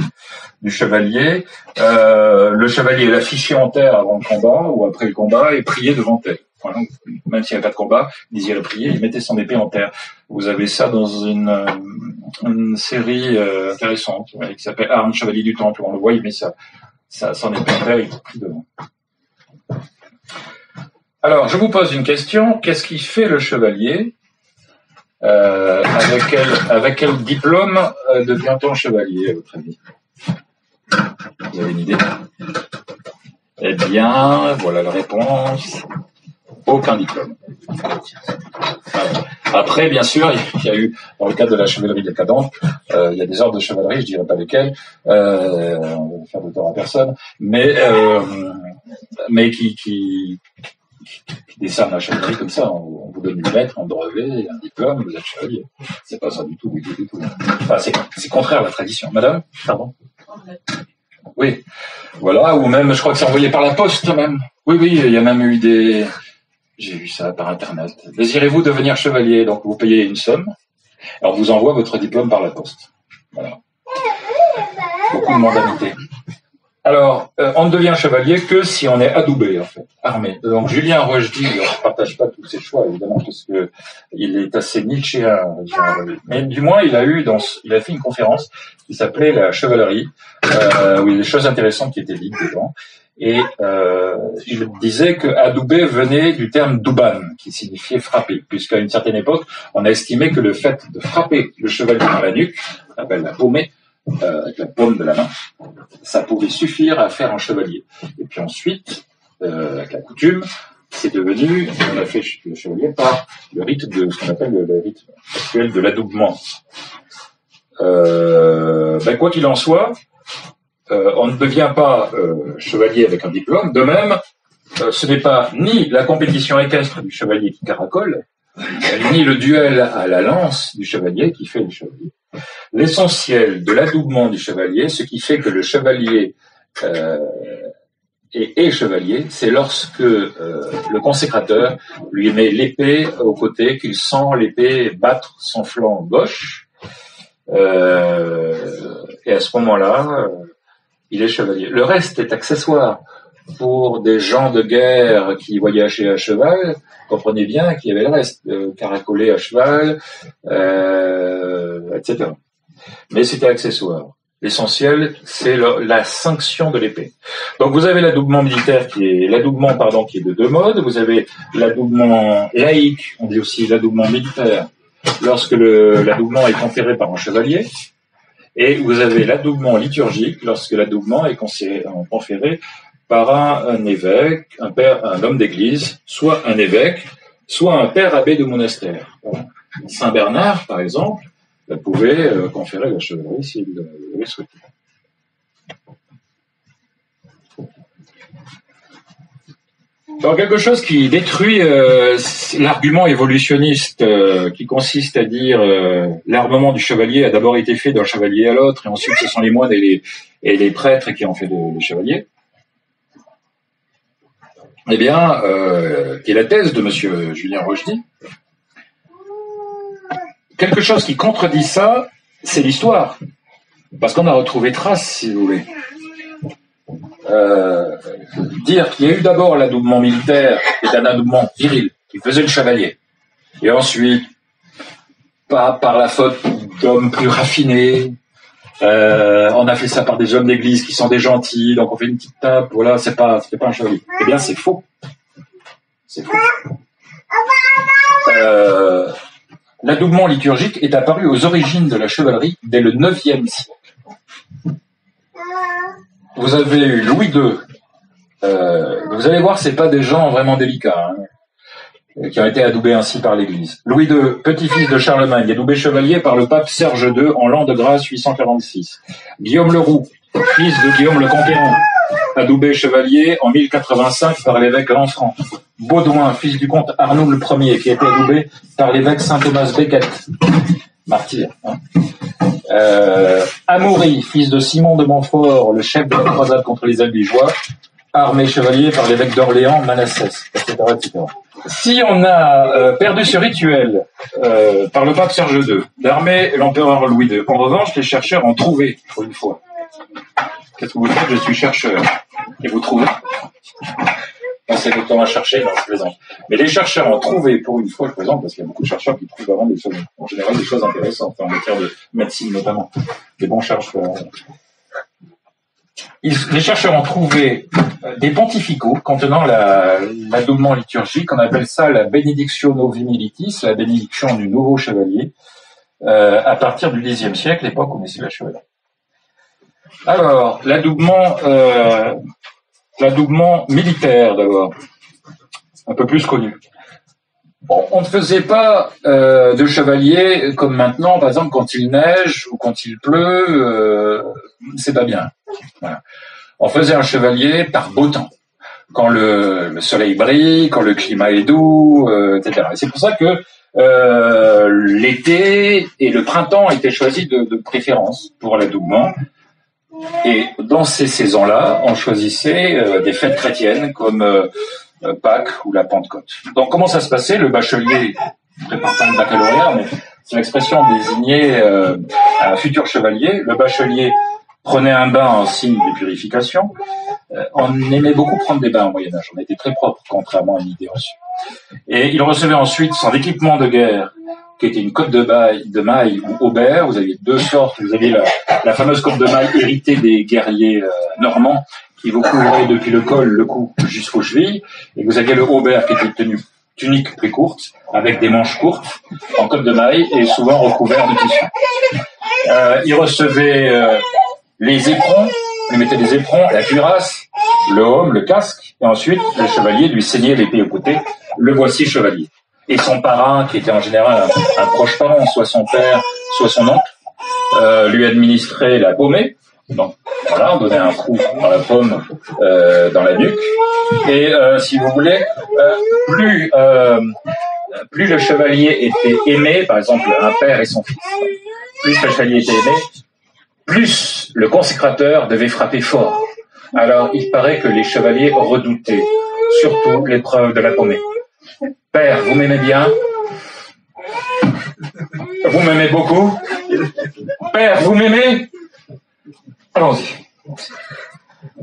chevalier. Euh, le chevalier l'affichait en terre avant le combat ou après le combat et priait devant elle même s'il n'y avait pas de combat, il disait prier, il mettait son épée en terre. Vous avez ça dans une, euh, série euh, intéressante qui s'appelle Arme Chevalier du Temple. On le voit, il met ça son épée en terre, il prie devant. Alors, je vous pose une question. Qu'est-ce qui fait le chevalier euh, avec, quel, avec quel diplôme devient-on chevalier, à votre avis Vous avez une idée? Eh bien, voilà la réponse aucun diplôme. Après, bien sûr, il y a eu, dans le cadre de la chevalerie décadente, euh, il y a des ordres de chevalerie, je dirais pas lesquels, euh, on va faire de tort à personne, mais, euh, mais qui, qui, la chevalerie comme ça. On, vous donne une lettre, un brevet, un diplôme, vous êtes chevalier. C'est pas ça du tout, du tout, du tout. Enfin, c'est contraire à la tradition. Madame? Pardon? Oui. Voilà, ou même, je crois que c'est envoyé par la poste même. Oui, oui, il y a même eu des, j'ai vu ça par Internet. Désirez-vous devenir chevalier Donc vous payez une somme, et on vous envoie votre diplôme par la poste. Voilà. Beaucoup de mondanité. Alors, euh, on ne devient chevalier que si on est adoubé, en fait, armé. Donc Julien Rochdy ne partage pas tous ses choix, évidemment, parce que il est assez nietzschéen. Mais du moins, il a eu dans, il a fait une conférence qui s'appelait la chevalerie, euh, où il y a des choses intéressantes qui étaient dites dedans. Et euh, il disait que adoubé venait du terme douban, qui signifiait frapper, puisqu'à une certaine époque, on a estimé que le fait de frapper le chevalier dans la nuque, on appelle la paumer, euh, avec la paume de la main, ça pouvait suffire à faire un chevalier. Et puis ensuite, euh, avec la coutume, c'est devenu, on a fait le chevalier par le rite de ce qu'on appelle le, rite actuel de l'adoubement. Euh, ben, quoi qu'il en soit, euh, on ne devient pas euh, chevalier avec un diplôme. De même, euh, ce n'est pas ni la compétition équestre du chevalier qui caracole, ni le duel à la lance du chevalier qui fait le chevalier. L'essentiel de l'adoubement du chevalier, ce qui fait que le chevalier et, chevalier, c'est lorsque le consécrateur lui met l'épée au côté, qu'il sent l'épée battre son flanc gauche, et à ce moment-là, il est chevalier. Le reste est accessoire. Pour des gens de guerre qui voyageaient à cheval, comprenez bien qu'il y avait le reste, euh, caracolé à cheval, etc. Mais c'était accessoire. L'essentiel, c'est la sanction de l'épée. Donc vous avez l'adoubement militaire qui est l'adoubement pardon qui est de deux modes. Vous avez l'adoubement laïque, on dit aussi l'adoubement militaire, lorsque l'adoubement est conféré par un chevalier, et vous avez l'adoubement liturgique lorsque l'adoubement est conféré par un, évêque, un père, un homme d'église, soit un évêque, soit un père abbé de monastère. Saint Bernard, par exemple, pouvait euh, conférer la chevalerie s'il le souhaitait. Donc quelque chose qui détruit euh, l'argument évolutionniste euh, qui consiste à dire l'armement du chevalier a d'abord été fait d'un chevalier à l'autre et ensuite ce sont les moines et les, et les prêtres qui ont fait des chevaliers. Eh bien, qui la thèse de M. Julien Rochdy, quelque chose qui contredit ça, c'est l'histoire. Parce qu'on a retrouvé trace, si vous voulez. Euh, dire qu'il y a eu d'abord l'adoubement militaire, qui est un adoubement viril, qui faisait le chevalier. Et ensuite, pas par la faute d'hommes plus raffinés, euh, on a fait ça par des hommes d'église qui sont des gentils, donc on fait une petite table, voilà, c'est pas, pas un chevalier. Eh bien, c'est faux. C'est faux. Euh, L'adoubement liturgique est apparu aux origines de la chevalerie dès le IXe siècle. Vous avez eu Louis II. Euh, vous allez voir, c'est pas des gens vraiment délicats hein, qui ont été adoubés ainsi par l'Église. Louis II, petit-fils de Charlemagne, adoubé chevalier par le pape Serge II en l'an de grâce 846. Guillaume le Roux, fils de Guillaume le Conquérant, adoubé chevalier en 1085 par l'évêque Lanfranc. Baudouin, fils du comte Arnaud le Ier, qui a été adoubé par l'évêque Saint Thomas Becket, martyr. Hein. Euh, Amaury, fils de Simon de Montfort, le chef de la croisade contre les Albigeois, armé chevalier par l'évêque d'Orléans, Manassès, etc., Si on a euh, perdu ce rituel euh, par le pape Serge II, d'armer l'empereur Louis II, en revanche, les chercheurs ont trouvé, pour une fois, Qu'est-ce que vous faites? Je suis chercheur. Et vous trouvez? C'est le temps à chercher, non, je plaisante. Mais les chercheurs ont trouvé, pour une fois, je présente, parce qu'il y a beaucoup de chercheurs qui trouvent vraiment des choses, en général, des choses intéressantes, en matière de médecine notamment. Des bons chercheurs. les chercheurs ont trouvé euh, des pontificaux contenant l'adoubement liturgique, on appelle ça la Benediction Novi Militis, la bénédiction du nouveau chevalier, euh, à partir du Xe siècle, l'époque où naissait la chevalerie. Alors, l'adoubement, euh, l'adoubement militaire d'abord, un peu plus connu. on ne faisait pas euh, de chevalier comme maintenant, par exemple, quand il neige ou quand il pleut, euh, c'est pas bien. On faisait un chevalier par beau temps, quand le, soleil brille, quand le climat est doux, etc. Et c'est pour ça que l'été et le printemps étaient choisis de, de préférence pour l'adoubement. Et dans ces saisons-là, on choisissait euh, des fêtes chrétiennes comme euh, euh, Pâques ou la Pentecôte. Donc comment ça se passait? Le bachelier préparant le baccalauréat, mais c'est l'expression désignée un futur chevalier. Le bachelier prenait un bain en signe de purification. on aimait beaucoup prendre des bains au Moyen Âge. On était très propre, contrairement à une idée reçue. Et il recevait ensuite son équipement de guerre qui était une côte de maille, de maille ou aubert. Vous aviez deux sortes. Vous aviez la, fameuse côte de maille héritée des guerriers euh, normands qui vous couvrait depuis le col, le cou jusqu'aux chevilles. Et vous aviez le aubert qui était tenu tunique plus courte, avec des manches courtes, en côte de maille et souvent recouvert de tissu. Euh, il recevait euh, les éperons, il mettait des éperons, la cuirasse, le homme, le casque, et ensuite le chevalier lui saignait l'épée au côté. Le voici chevalier et son parrain, qui était en général un, proche parent, soit son père, soit son oncle, euh, lui administrait la pommée. Donc voilà, on donnait un coup dans la pomme, euh, dans la nuque. Et euh, si vous voulez, euh, plus euh, plus le chevalier était aimé, par exemple un père et son fils, plus le chevalier était aimé, plus le consécrateur devait frapper fort Alors, il paraît que les chevaliers redoutaient surtout l'épreuve de la paumée. Père, vous m'aimez bien? Vous m'aimez beaucoup? Père, vous m'aimez? Allons-y.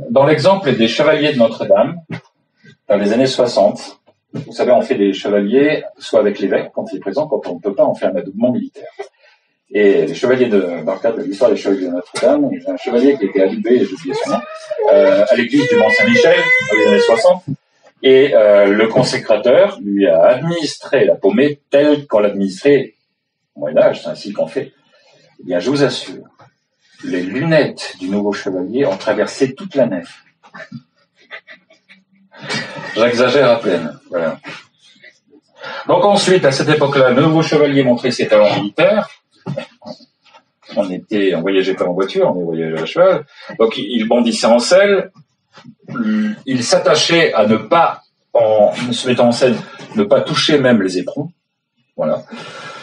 Dans l'exemple des chevaliers de Notre-Dame, dans les années 60, vous savez, on fait des chevaliers, soit avec l'évêque quand il est présent, quand on ne peut pas, on fait un adoubement militaire. Et les chevaliers de, dans le cadre de l'histoire des chevaliers de Notre-Dame, il y a un chevalier qui a été adoubé, j'ai oublié son nom, euh, à l'église du Mont-Saint-Michel, dans les années 60. Et euh, le consécrateur lui a administré la paumée telle qu'on l'administrait au Moyen-Âge, c'est ainsi qu'on fait. Eh bien, je vous assure, les lunettes du nouveau chevalier ont traversé toute la nef. J'exagère à peine. Donc ensuite, à cette époque-là, le nouveau chevalier montrait ses talents militaires. On était, on voyageait pas en voiture, on voyageait à cheval. Donc il bondissait en selle. Il s'attachait à ne pas, en se mettant en scène, ne pas toucher même les éperons. Voilà.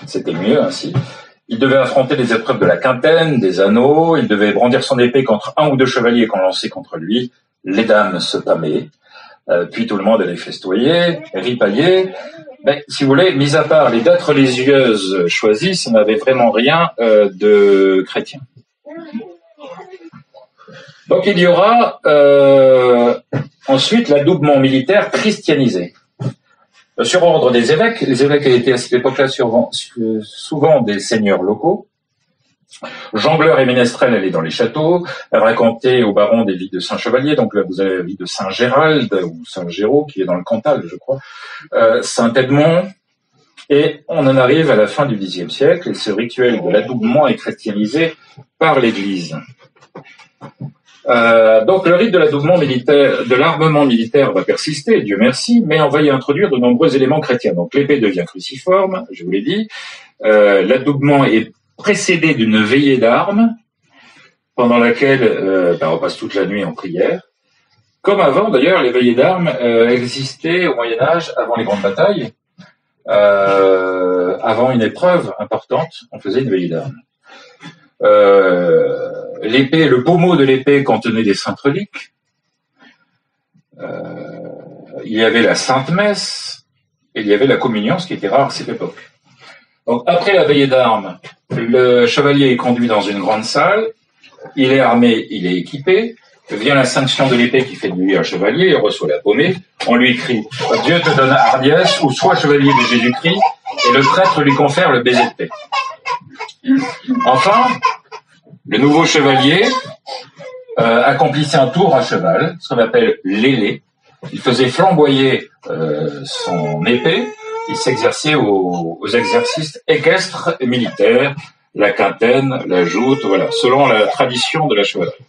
C'était mieux ainsi. Il devait affronter les épreuves de la quintaine, des anneaux, il devait brandir son épée contre un ou deux chevaliers qu'on lançait contre lui. Les dames se pâmaient, euh, puis tout le monde allait festoyer, ripailler. Mais si vous voulez, mis à part les dates religieuses choisies, ça n'avait vraiment rien euh, de chrétien. Donc il y aura euh, ensuite l'adoubement militaire christianisé. Sur ordre des évêques, les évêques étaient à cette époque-là souvent des seigneurs locaux, Jongleur et ménestrel allaient dans les châteaux, racontaient aux barons des vies de Saint-Chevalier, donc là vous avez la vie de Saint-Gérald ou Saint-Géraud qui est dans le Cantal, je crois, euh, Saint-Edmond, et on en arrive à la fin du Xe siècle, et ce rituel de l'adoubement est chrétianisé par l'Église. Euh, donc le rite de l'adoubement militaire, de l'armement militaire va persister, Dieu merci, mais on va y introduire de nombreux éléments chrétiens. Donc l'épée devient cruciforme, je vous l'ai dit. Euh, l'adoubement est précédé d'une veillée d'armes pendant laquelle euh, ben, on passe toute la nuit en prière. Comme avant, d'ailleurs, les veillées d'armes euh, existaient au Moyen Âge, avant les grandes batailles, euh, avant une épreuve importante, on faisait une veillée d'armes. l'épée, le pommeau de l'épée contenait des saintes reliques. il y avait la Sainte Messe et il y avait la communion, ce qui était rare à cette époque. Après la veillée d'armes, le chevalier est conduit dans une grande salle, il est armé, il est équipé, vient la sanction de l'épée qui fait de lui un chevalier, il reçoit la paumée, on lui crie Dieu te donne hardiesse ou sois chevalier de Jésus-Christ, et le prêtre lui confère le baiser de paix. Enfin, le nouveau chevalier euh, accomplissait un tour à cheval, ce qu'on appelle l'élé. Il faisait flamboyer euh, son épée il s'exerçait aux, exercices équestres et militaires, la quintaine, la joute, voilà, selon la tradition de la chevalerie.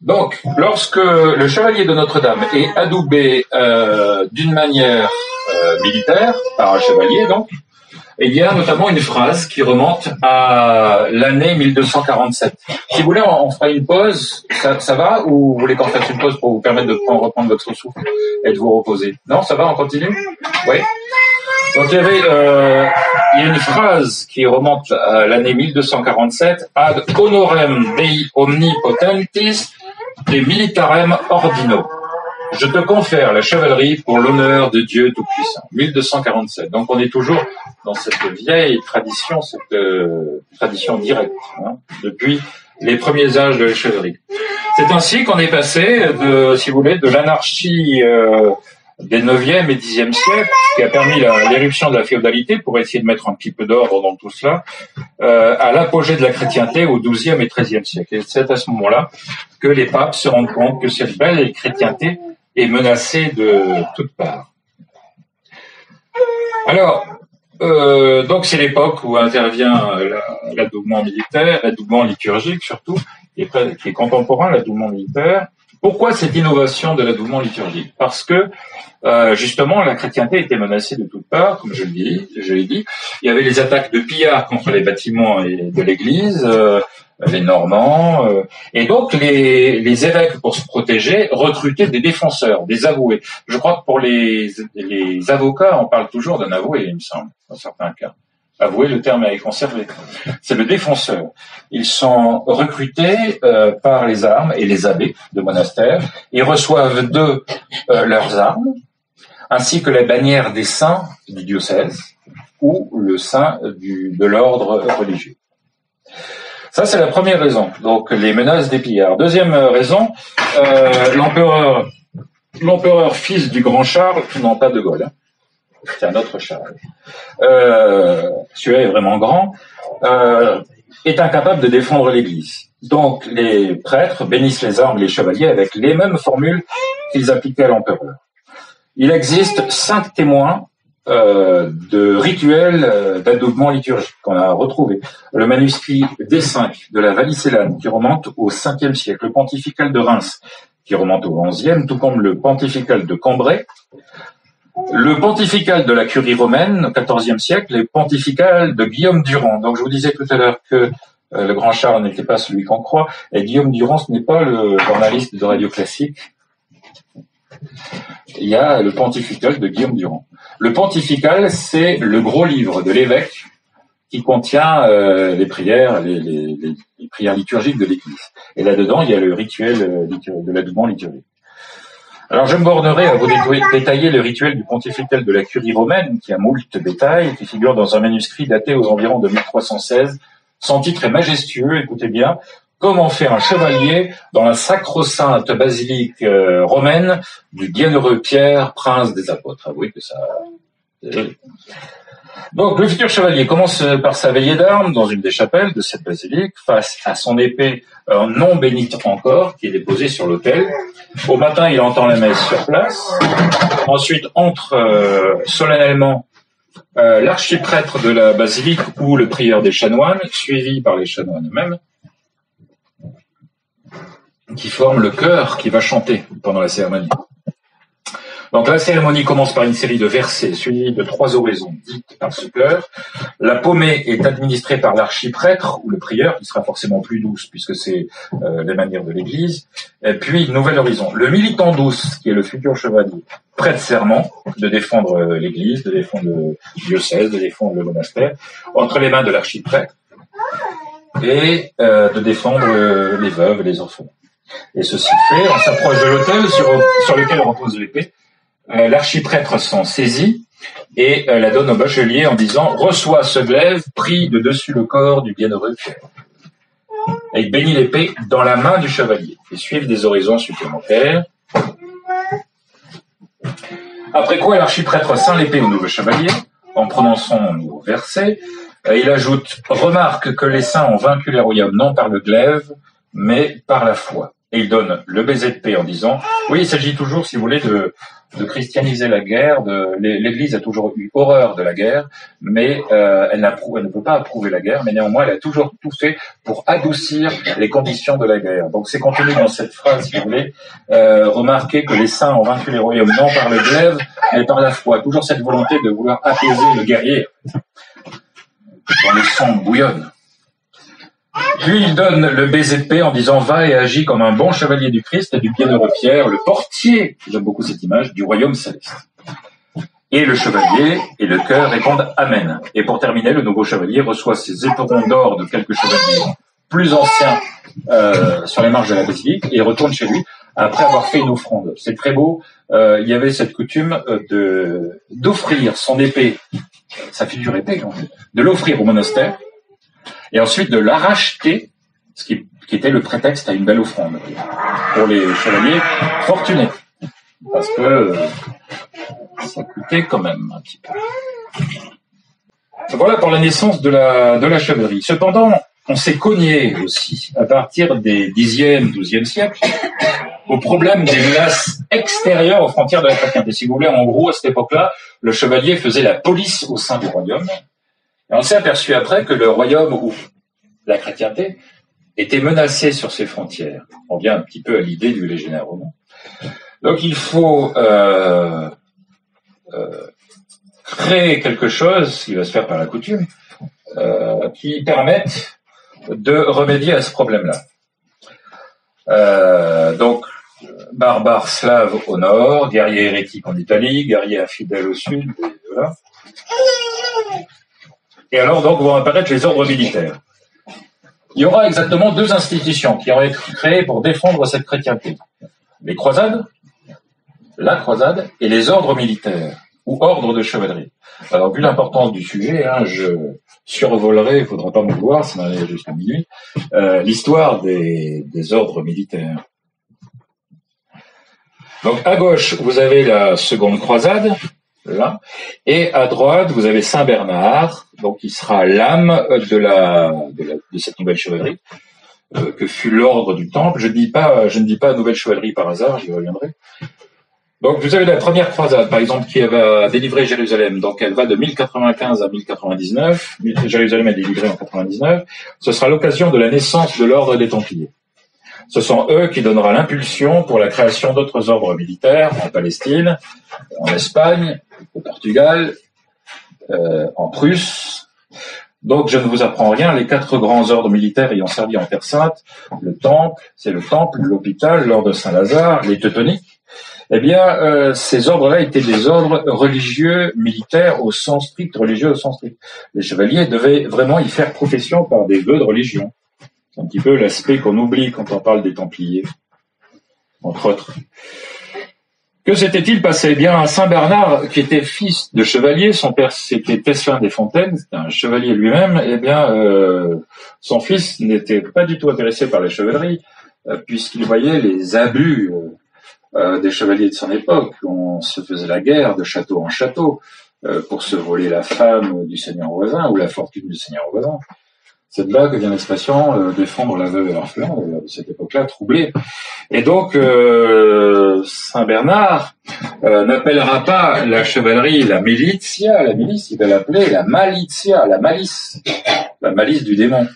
Donc, lorsque le chevalier de Notre-Dame est adoubé euh, d'une manière euh, militaire, par un chevalier donc, il y a notamment une phrase qui remonte à l'année 1247. Si vous voulez, on, fera une pause. Ça, va Ou vous voulez qu'on fasse une pause pour vous permettre de prendre, reprendre votre souffle et de vous reposer? Non, ça va On continue? Oui. Donc il y avait euh, il y a une phrase qui remonte à l'année 1247 ad honorem dei omnipotentis et militarem ordino je te confère la chevalerie pour l'honneur de Dieu Tout-Puissant. 1247. Donc on est toujours dans cette vieille tradition, cette euh, tradition directe, hein, depuis les premiers âges de la chevalerie. C'est ainsi qu'on est passé, de, si vous voulez, de l'anarchie euh, des 9e et 10e siècles, qui a permis l'éruption de la féodalité pour essayer de mettre un petit peu d'ordre dans tout cela, euh, à l'apogée de la chrétienté au 12e et 13e siècle. Et c'est à ce moment-là que les papes se rendent compte que cette belle chrétienté est menacé de toutes parts. Alors, euh, donc c'est l'époque où intervient l'adoubement militaire, l'adoubement liturgique surtout, qui est, qui est contemporain, l'adoubement militaire. Pourquoi cette innovation de l'adoubement liturgique? Parce que euh, justement la chrétienté était menacée de toutes parts, comme je l'ai dit. Il y avait les attaques de pillards contre les bâtiments de l'Église. Euh, les Normands, euh, et donc les, les, évêques, pour se protéger, recrutaient des défenseurs, des avoués. Je crois que pour les, les avocats, on parle toujours d'un avoué, il me semble, dans certains cas. Avouez, le terme est conservé. C'est le défenseur. Ils sont recrutés euh, par les armes et les abbés de monastères. Ils reçoivent d'eux euh, leurs armes, ainsi que la bannière des saints du diocèse ou le saint de l'ordre religieux. Ça, c'est la première raison. Donc, les menaces des pillards. Deuxième raison, euh, l'empereur, l'empereur fils du grand Charles, non pas de Gaulle, hein, c'est un autre Charles, euh, celui-là est vraiment grand, euh, est incapable de défendre l'Église. Donc les prêtres bénissent les armes et les chevaliers avec les mêmes formules qu'ils appliquaient à l'empereur. Il existe cinq témoins euh, de rituels euh, d'adoubement liturgique qu'on a retrouvé. Le manuscrit D5 de la Vallicellane qui remonte au 5e siècle, le pontifical de Reims qui remonte au 11e, tout comme le pontifical de Cambrai, le pontifical de la curie romaine au XIVe siècle le pontifical de Guillaume Durand. Donc je vous disais tout à l'heure que euh, le grand Charles n'était pas celui qu'on croit, et Guillaume Durand, ce n'est pas le journaliste de Radio Classique. Il y a le pontifical de Guillaume Durand. Le pontifical, c'est le gros livre de l'évêque qui contient euh, les prières, les, prières liturgiques de l'Église. Et là-dedans, il y a le rituel euh, de l'adoubement liturgique. Alors je me bornerai à vous détailler le rituel du pontifical de la curie romaine, qui a moult détails, qui figure dans un manuscrit daté aux environs de 1316. Son titre est majestueux, écoutez bien, Comment fait un chevalier dans la sacro-sainte basilique euh, romaine du bienheureux Pierre, prince des apôtres Avouez que ça... Donc, le futur chevalier commence par sa veillée d'armes dans une des chapelles de cette basilique, face à son épée euh, non bénite encore, qui est déposée sur l'autel. Au matin, il entend la messe sur place. Ensuite, entre euh, solennellement euh, l'archiprêtre de la basilique ou le prieur des chanoines, suivi par les chanoines eux-mêmes, qui forment le chœur qui va chanter pendant la cérémonie. Donc la cérémonie commence par une série de versets suivis de trois oraisons dites par ce chœur. La pommée est administrée par l'archiprêtre ou le prieur, qui sera forcément plus douce puisque c'est euh, les manières de l'Église. Et puis nouvelle horizon. Le militant douce, qui est le futur chevalier, prête serment de défendre euh, l'Église, de défendre le diocèse, de défendre le monastère, entre les mains de l'archiprêtre et euh, de défendre les veuves et les enfants. Et ceci fait, on s'approche de l'autel sur, sur lequel repose l'épée, euh, l'archiprêtre s'en saisit et euh, la donne au bachelier en disant Reçois ce glaive pris de dessus le corps du bienheureux Pierre. Et il bénit l'épée dans la main du chevalier. Et suivent des horizons supplémentaires. Après quoi, l'archiprêtre ceint l'épée au nouveau chevalier en prononçant un nouveau verset. Euh, il ajoute Remarque que les saints ont vaincu les royaumes non par le glaive, mais par la foi. Et il donne le baiser de paix en disant Oui, il s'agit toujours, si vous voulez, de, de christianiser la guerre. L'Église a toujours eu horreur de la guerre, mais euh, elle, elle, ne peut pas approuver la guerre, mais néanmoins elle a toujours tout fait pour adoucir les conditions de la guerre. Donc c'est contenu dans cette phrase, si vous voulez, euh, que les saints ont vaincu les royaumes non par le glaive, mais par la foi. Toujours cette volonté de vouloir apaiser le guerrier quand les sang bouillonnent. Puis il donne le baiser de en disant Va et agis comme un bon chevalier du Christ et du bienheureux Pierre, le portier, j'aime beaucoup cette image, du royaume céleste. Et le chevalier et le cœur répondent Amen. Et pour terminer, le nouveau chevalier reçoit ses éperons d'or de quelques chevaliers plus anciens euh, sur les marges de la basilique et retourne chez lui après avoir fait une offrande. C'est très beau. Euh, il y avait cette coutume euh, de d'offrir son épée, sa figure épée, de l'offrir au monastère et ensuite de l'arracher, ce qui, était le prétexte à une belle offrande pour les chevaliers fortunés, parce que euh, ça coûtait quand même un petit peu. Voilà pour la naissance de la, de la chevalerie. Cependant, on s'est cogné aussi, à partir des 10e, 12e siècles, au problème des menaces extérieures aux frontières de la chrétienté. Si vous voulez, en gros, à cette époque-là, le chevalier faisait la police au sein du royaume, et on s'est aperçu après que le royaume ou la chrétienté était menacé sur ses frontières. On vient un petit peu à l'idée du légionnaire romain. Donc il faut euh, euh, créer quelque chose qui va se faire par la coutume, euh, qui permette de remédier à ce problème-là. donc barbares slaves au nord, guerriers hérétiques en Italie, guerriers infidèles au sud, voilà. Et alors donc vont apparaître les ordres militaires. Il y aura exactement deux institutions qui ont été créées pour défendre cette chrétienté. Les croisades, la croisade et les ordres militaires ou ordres de chevalerie. Alors vu l'importance du sujet, hein, je survolerai, il faudra pas me voir, ça m'en jusqu'à minuit, euh, l'histoire des, des ordres militaires. Donc à gauche, vous avez la seconde croisade, et à droite, vous avez Saint Bernard, donc il sera l'âme de la, de cette nouvelle chevalerie euh, que fut l'ordre du Temple. Je, dis pas, je ne dis pas nouvelle chevalerie par hasard, j'y reviendrai. Donc vous avez la première croisade, par exemple, qui va délivrer Jérusalem. Donc elle va de 1095 à 1099. Jérusalem est délivrée en 99. Ce sera l'occasion de la naissance de l'ordre des Templiers. Ce sont eux qui donnera l'impulsion pour la création d'autres ordres militaires en Palestine, en Espagne, au Portugal, euh, en Prusse. Donc je ne vous apprends rien, les quatre grands ordres militaires ayant servi en Terre Sainte, le Temple, c'est le Temple, l'hôpital, l'ordre de Saint-Lazare, les Teutoniques, eh bien, euh, ces ordres-là étaient des ordres religieux militaires au sens strict, religieux au sens strict. Les chevaliers devaient vraiment y faire profession par des vœux de religion. C'est un petit peu l'aspect qu'on oublie quand on parle des Templiers, entre autres. Que s'était-il passé? Eh bien, Saint Bernard, qui était fils de chevalier, son père c'était Tesselin des Fontaines, un chevalier lui-même, eh bien, euh, son fils n'était pas du tout intéressé par la chevalerie, euh, puisqu'il voyait les abus euh, des chevaliers de son époque. On se faisait la guerre de château en château pour se voler la femme du seigneur voisin ou la fortune du seigneur voisin. Là que vient l'expression euh, défendre la veuve et l'orphelin, de cette époque-là, troublée. Et donc, euh, Saint Bernard euh, n'appellera pas la chevalerie la militia, la milice, il va l'appeler la malitia, la malice, la malice du démon.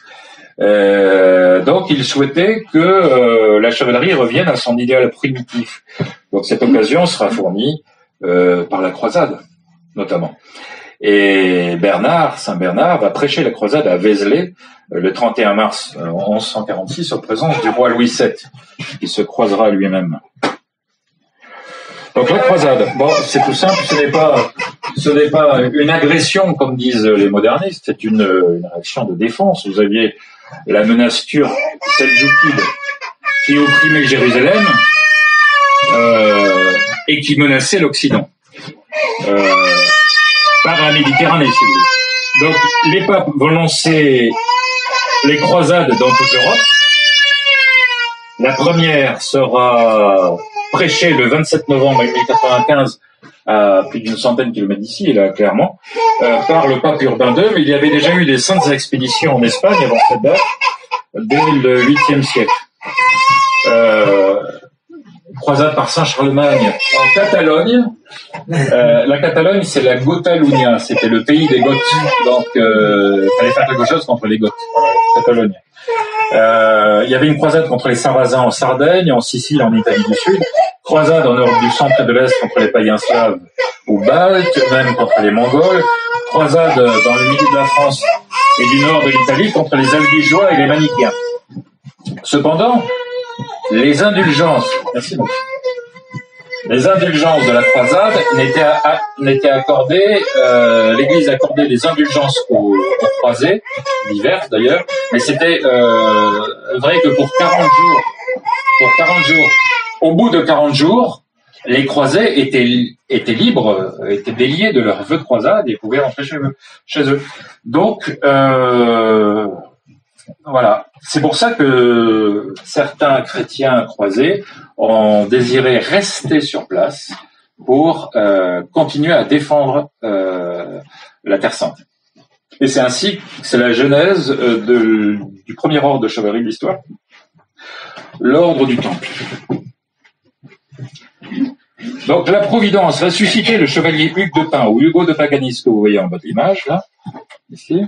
donc, il souhaitait que la chevalerie revienne à son idéal primitif. Donc, cette occasion sera fournie par la croisade, notamment. Et Bernard, Saint Bernard, va prêcher la croisade à Vézelay euh, le 31 mars 1146 euh, en présence du roi Louis VII, qui se croisera lui-même. Donc la croisade, bon, c'est tout simple, ce n'est pas, ce n'est pas une agression comme disent les modernistes, c'est une, réaction de défense. Vous aviez la menace turque seljoukide qui opprimait Jérusalem euh, et qui menaçait l'Occident. Par la Méditerranée, si vous voulez. Donc, les papes vont lancer les croisades dans toute l'Europe. La première sera prêchée le 27 novembre 1095 à plus d'une centaine de kilomètres d'ici, là, clairement, euh, par le pape Urbain II, mais il y avait déjà eu des saintes expéditions en Espagne avant cette date, dès le 8e siècle. Euh, croisade par Saint-Charlemagne en Catalogne. Euh, la Catalogne, c'est la Gotalunia, c'était le pays des Goths. Donc, euh, fallait faire quelque chose contre les Goths. Catalogne. Euh, il y avait une croisade contre les Sarrasins en Sardaigne, en Sicile, en Italie du Sud. Croisade en Europe du Centre et de l'Est contre les païens slaves ou baltes, même contre les Mongols. Croisade dans le milieu de la France et du nord de l'Italie contre les Albigeois et les Manichéens. Cependant, les indulgences, de la croisade n'étaient accordées, euh, l'Église accordait des indulgences aux, croisés, diverses d'ailleurs, mais c'était euh, vrai que pour 40 jours, pour 40 jours, au bout de 40 jours, les croisés étaient, libres, étaient déliés de leur vœu de croisade et pouvaient rentrer chez eux. Chez eux. Donc, euh, voilà. C'est pour ça que certains chrétiens croisés ont désiré rester sur place pour euh, continuer à défendre euh, la Terre Sainte. Et c'est ainsi que c'est la genèse euh, du premier ordre de chevalerie de l'histoire, l'ordre du Temple. Donc la Providence ressuscitait le chevalier Hugues de Pin ou Hugo de Paganis que vous voyez en bas de l'image, là, ici,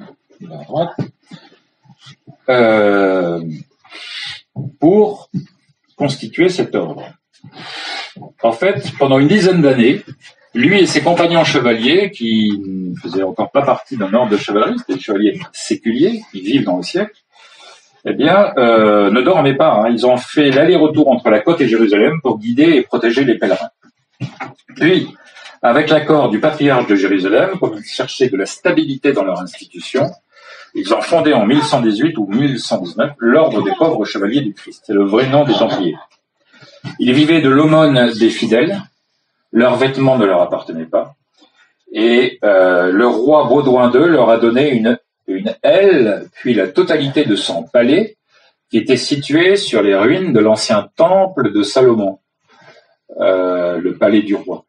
à droite, euh, pour constituer cet ordre. En fait, pendant une dizaine d'années, lui et ses compagnons chevaliers, qui ne faisaient encore pas partie d'un ordre de chevalerie, c'était des chevaliers séculiers, qui vivent dans le siècle, eh bien, euh, ne dormaient pas. Hein. Ils ont fait l'aller-retour entre la côte et Jérusalem pour guider et protéger les pèlerins. Puis, Avec l'accord du patriarche de Jérusalem, comme ils cherchaient de la stabilité dans leur institution, ils ont fondé en 1118 ou 1119 l'ordre des pauvres chevaliers du Christ. C'est le vrai nom des Templiers. Ils vivaient de l'aumône des fidèles, leurs vêtements ne leur appartenaient pas, et euh, le roi Baudouin II leur a donné une, une aile, puis la totalité de son palais, qui était situé sur les ruines de l'ancien temple de Salomon, euh, le palais du roi.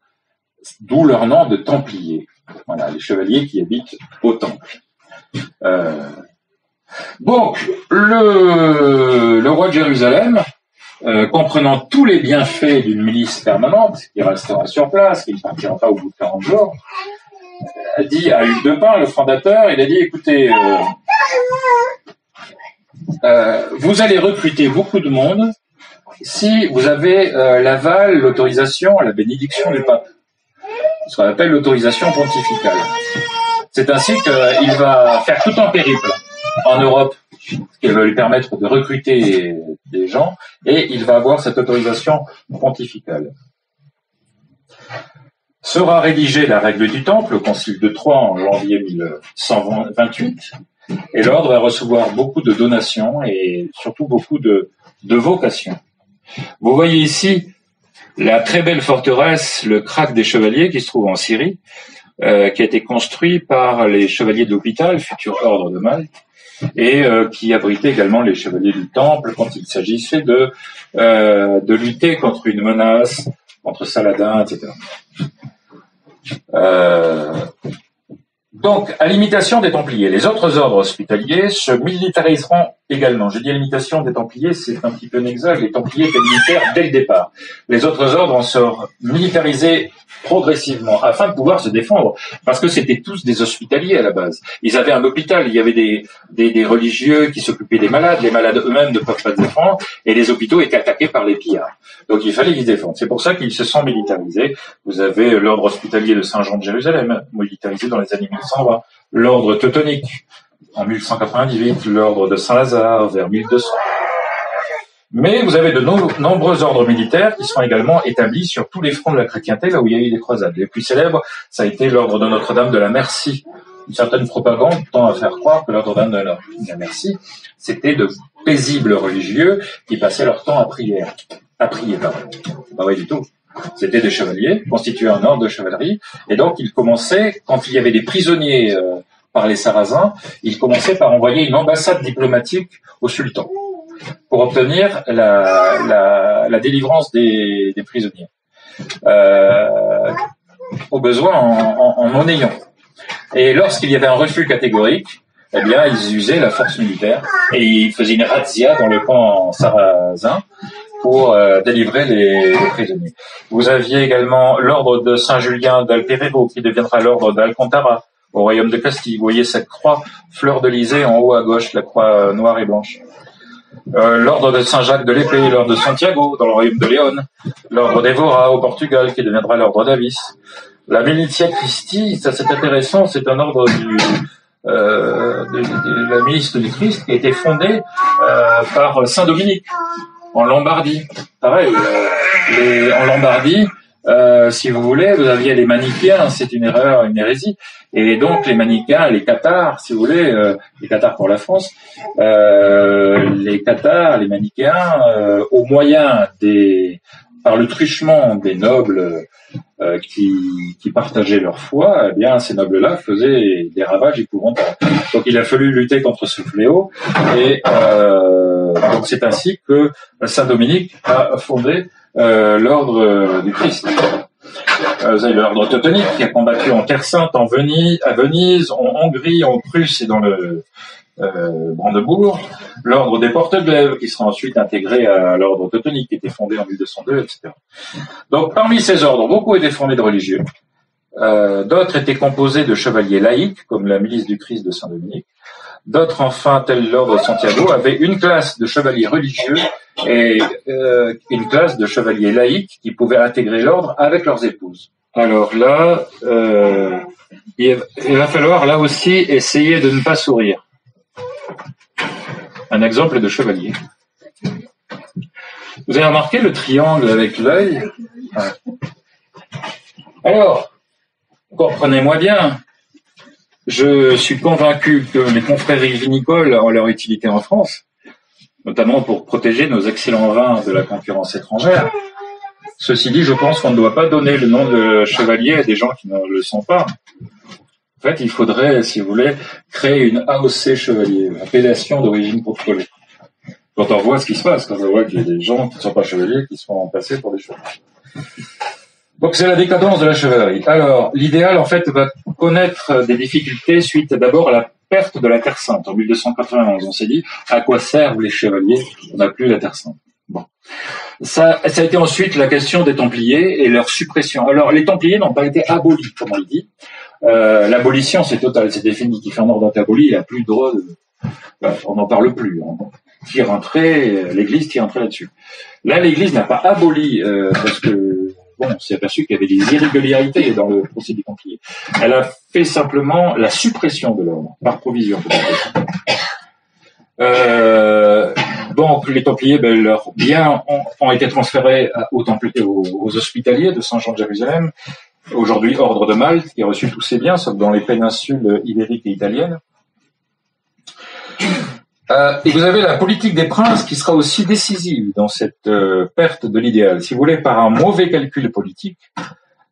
D'où leur nom de Templiers. Voilà, les chevaliers qui habitent au temple. Euh, donc, le, roi de Jérusalem, euh, comprenant tous les bienfaits d'une milice permanente, qui restera sur place, qui ne partira pas au bout de 40 jours, a dit à Hugues de Pin, le fondateur, il a dit, écoutez, euh, euh, vous allez recruter beaucoup de monde si vous avez l'aval, l'autorisation, la bénédiction du pape, ce qu'on appelle l'autorisation pontificale. C'est ainsi qu'il va faire tout un périple en Europe qui va lui permettre de recruter des gens et il va avoir cette autorisation pontificale. Sera rédigée la règle du temple au concile de Troyes en janvier 1128 et l'ordre va recevoir beaucoup de donations et surtout beaucoup de, vocations. Vous voyez ici la très belle forteresse, le Crac des Chevaliers, qui se trouve en Syrie, euh, qui a été construit par les chevaliers de l'hôpital, futur ordre de Malte, et euh, qui abritait également les chevaliers du Temple quand il s'agissait de, euh, de lutter contre une menace, contre Saladin, etc. Donc, à l'imitation des Templiers, les autres ordres hospitaliers se militariseront également. Je dis à l'imitation des Templiers, c'est un petit peu un. Les Templiers étaient militaires dès le départ. Les autres ordres se militarisés progressivement afin de pouvoir se défendre, parce que c'était tous des hospitaliers à la base. Ils avaient un hôpital, il y avait des, des, religieux qui s'occupaient des malades, les malades eux-mêmes ne peuvent pas se défendre, et les hôpitaux étaient attaqués par les pillards. Donc il fallait qu'ils se défendent. C'est pour ça qu'ils se sont militarisés. Vous avez l'ordre hospitalier de Saint-Jean de Jérusalem, militarisé dans les années 1120, l'ordre teutonique en 1198, l'ordre de Saint-Lazare vers 1200. Mais vous avez de nombreux ordres militaires qui sont également établis sur tous les fronts de la chrétienté, là où il y a eu des croisades. Les plus célèbres, ça a été l'ordre de Notre-Dame de la Merci. Une certaine propagande tend à faire croire que l'ordre de la Merci, c'était de paisibles religieux qui passaient leur temps à prier. À prier, pardon. Pas vrai du tout. C'était des chevaliers, constitués un ordre de chevalerie, et donc ils commençaient, quand il y avait des prisonniers euh, par les Sarrasins, ils commençaient par envoyer une ambassade diplomatique au sultan pour obtenir la, délivrance des, prisonniers, euh, au besoin en, en, en ayant. Et lorsqu'il y avait un refus catégorique, eh bien, ils usaient la force militaire et ils faisaient une razzia dans le camp sarrasin pour euh, délivrer les, prisonniers. Vous aviez également l'ordre de Saint-Julien d'Alperero qui deviendra l'ordre d'Alcantara au royaume de Castille. Vous voyez cette croix fleur de lysée en haut à gauche, la croix noire et blanche. Euh, l'ordre de Saint-Jacques de l'Épée, l'ordre de Santiago dans le royaume de Léon, l'ordre d'Evora au Portugal qui deviendra l'ordre d'Avis. La Militia Christi, ça c'est intéressant, c'est un ordre du, euh, de, la milice du Christ qui a été fondée euh, par Saint Dominique en Lombardie. Pareil, les, en Lombardie, euh, si vous voulez, vous aviez les manichéens, c'est une erreur, une hérésie, et donc les manichéens, les cathares, si vous voulez, euh, les cathares pour la France, euh, les cathares, les manichéens, euh, au moyen des, par le truchement des nobles qui, qui, partageaient leur foi, eh bien ces nobles-là faisaient des ravages épouvantables. Donc il a fallu lutter contre ce fléau, et donc c'est ainsi que Saint Dominique a fondé euh, l'ordre euh, du Christ. Euh, vous avez l'ordre teutonique qui a combattu en Terre Sainte, en Venise, à Venise, en Hongrie, en Prusse et dans le euh, Brandebourg. L'ordre des Porte-Glaives qui sera ensuite intégré à l'ordre teutonique qui était fondé en 1202, etc. Donc parmi ces ordres, beaucoup étaient formés de religieux. Euh, D'autres étaient composés de chevaliers laïcs, comme la milice du Christ de Saint-Dominique. D'autres, enfin, tel l'ordre de Santiago, avaient une classe de chevaliers religieux et euh, une classe de chevaliers laïcs qui pouvaient intégrer l'ordre avec leurs épouses. Alors là, euh, il va falloir là aussi essayer de ne pas sourire. Un exemple de chevalier. Vous avez remarqué le triangle avec l'œil? Alors, comprenez-moi bien, je suis convaincu que les confréries vinicoles ont leur utilité en France, notamment pour protéger nos excellents vins de la concurrence étrangère. Ceci dit, je pense qu'on ne doit pas donner le nom de chevalier à des gens qui ne le sont pas. En fait, il faudrait, si vous voulez, créer une AOC chevalier, appellation d'origine protocolaire. Quand on voit ce qui se passe, quand on voit qu'il y a des gens qui ne sont pas chevaliers qui sont passés pour des chevaliers. Donc c'est la décadence de la chevalerie. Alors, l'idéal, en fait, va connaître des difficultés suite d'abord à la perte de la Terre Sainte en 1291. On s'est dit, à quoi servent les chevaliers On n'a plus la Terre Sainte? Bon. Ça, a été ensuite la question des Templiers et leur suppression. Alors, les Templiers n'ont pas été abolis, comme on dit. Euh, L'abolition, c'est total, c'est définitif. En ordre abolie, il n'y a plus de droit. On n'en parle plus. Un trait, l'Église tire un là-dessus. Là, l'Église n'a pas aboli euh, parce que bon, on s'est aperçu qu'il y avait des irrégularités dans le procès des Templiers. Elle a fait simplement la suppression de l'ordre par provision. Euh, donc les Templiers, ben, leurs biens ont, été transférés aux, hospitaliers de Saint-Jean de Jérusalem, aujourd'hui Ordre de Malte, qui a reçu tous ces biens, sauf dans les péninsules ibériques et italiennes. Euh, et vous avez la politique des princes qui sera aussi décisive dans cette euh, perte de l'idéal. Si vous voulez, par un mauvais calcul politique,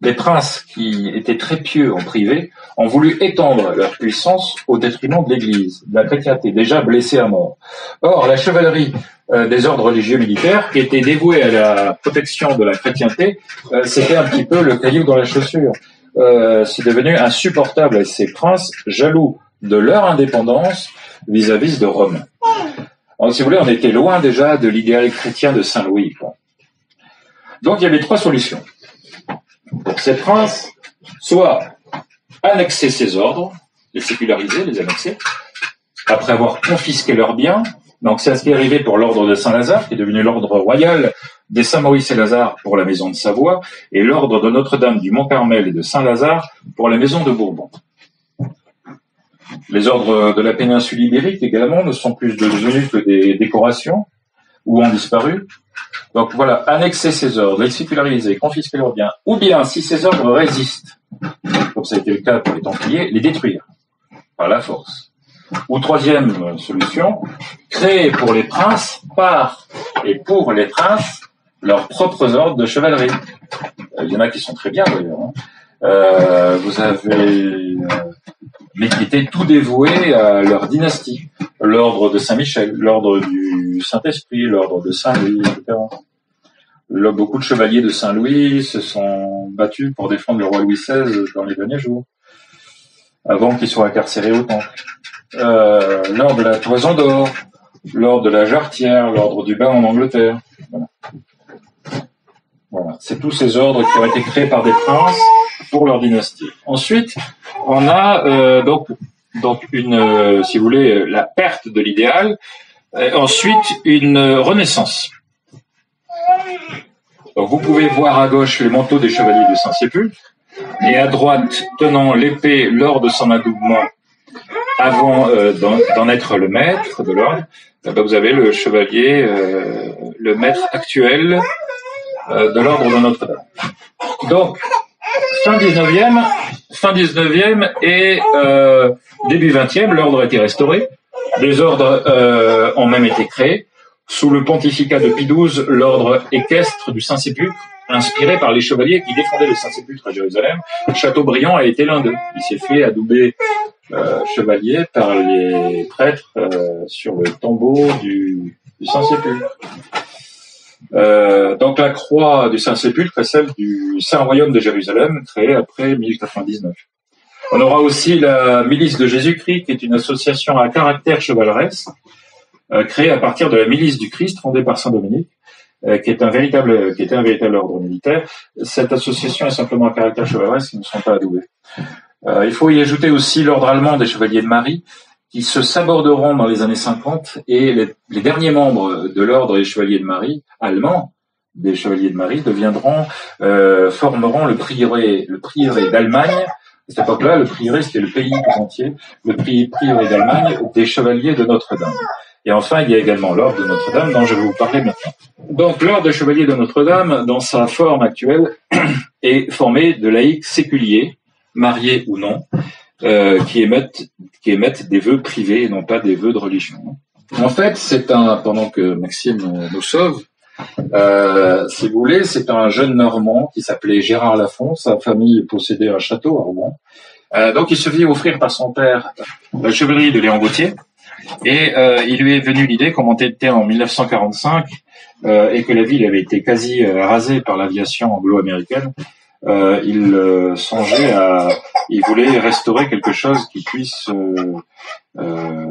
les princes qui étaient très pieux en privé ont voulu étendre leur puissance au détriment de l'Église, de la chrétienté, déjà blessée à mort. Or, la chevalerie euh, des ordres religieux militaires, qui était dévouée à la protection de la chrétienté, c'était un petit peu le caillou dans la chaussure. C'est devenu insupportable à ces princes jaloux de leur indépendance vis-à-vis de Rome. Si vous voulez, on était loin déjà de l'idéal chrétien de Saint Louis. Donc il y avait trois solutions. Pour ces princes, soit annexer ces ordres, les séculariser, les annexer, après avoir confisqué leurs biens. Donc c'est ce qui est arrivé pour l'ordre de Saint-Lazare, qui est devenu l'ordre royal des Saint-Maurice et Lazare pour la maison de Savoie, et l'ordre de Notre-Dame du Mont-Carmel et de Saint-Lazare pour la maison de Bourbon. Les ordres de la péninsule ibérique également ne sont plus devenus que des décorations ou ont disparu. Donc voilà, annexer ces ordres, les séculariser, confisquer leurs biens, ou bien, si ces ordres résistent, comme ça a été le cas pour les Templiers, les détruire par la force. Ou troisième solution, créer pour les princes, par et pour les princes, leurs propres ordres de chevalerie. Il y en a qui sont très bien d'ailleurs. Hein. Euh, vous avez euh, mais qui étaient tout dévoués à leur dynastie. L'ordre de Saint-Michel, l'ordre du Saint-Esprit, l'ordre de Saint-Louis, etc. beaucoup de chevaliers de Saint-Louis se sont battus pour défendre le roi Louis XVI dans les derniers jours, avant qu'il soit incarcéré au temple. Euh, l'ordre de la Toison d'Or, l'ordre de la Jarretière, l'ordre du bain en Angleterre. Voilà. voilà. C'est tous ces ordres qui ont été créés par des princes pour leur dynastie. Ensuite, on a euh, donc donc une, euh, si vous voulez, la perte de l'idéal. ensuite, une renaissance. vous pouvez voir à gauche les manteaux des chevaliers de Saint-Sépulcre et à droite, tenant l'épée lors de son adoubement, avant euh, d'en être le maître de l'ordre, eh ben, vous avez le chevalier, le maître actuel de l'ordre de Notre-Dame. Donc, fin 19e, fin 19e et euh, début 20e, l'ordre a été restauré. Des ordres euh, ont même été créés. Sous le pontificat de Pie l'ordre équestre du Saint-Sépulcre, inspiré par les chevaliers qui défendaient le Saint-Sépulcre à Jérusalem, Chateaubriand a été l'un d'eux. Il s'est fait adouber euh, chevalier par les prêtres euh, sur le tombeau du, Saint-Sépulcre. Euh, donc la croix du Saint-Sépulcre est celle du Saint-Royaume de Jérusalem, créée après 1099. On aura aussi la milice de Jésus-Christ, qui est une association à caractère chevaleresque, créée à partir de la milice du Christ, fondée par Saint Dominique, euh, qui est un véritable, qui était un véritable ordre militaire. Cette association est simplement à caractère chevaleresque, ils ne sont pas adoubés. il faut y ajouter aussi l'ordre allemand des chevaliers de Marie, qui se saborderont dans les années 50 et les, derniers membres de l'ordre des Chevaliers de Marie, allemands, des Chevaliers de Marie, deviendront, euh, formeront le prieuré, le prieuré d'Allemagne. À cette époque-là, le prieuré, c'était le pays tout entier, le prieuré d'Allemagne des Chevaliers de Notre-Dame. Et enfin, il y a également l'ordre de Notre-Dame dont je vais vous parler maintenant. Donc, l'ordre des Chevaliers de Notre-Dame, dans sa forme actuelle, est formé de laïcs séculiers, mariés ou non, qui émettent qui émettent des vœux privés et non pas des vœux de religion. En fait, c'est un pendant que Maxime nous sauve, euh, si vous voulez, c'est un jeune Normand qui s'appelait Gérard Lafont. Sa famille possédait un château à Rouen. Euh, donc, il se vit offrir par son père la chevalerie de Léon Gauthier. Et euh, il lui est venu l'idée, comme on était en 1945, euh, et que la ville avait été quasi euh, rasée par l'aviation anglo-américaine, il songeait à, il voulait restaurer quelque chose qui puisse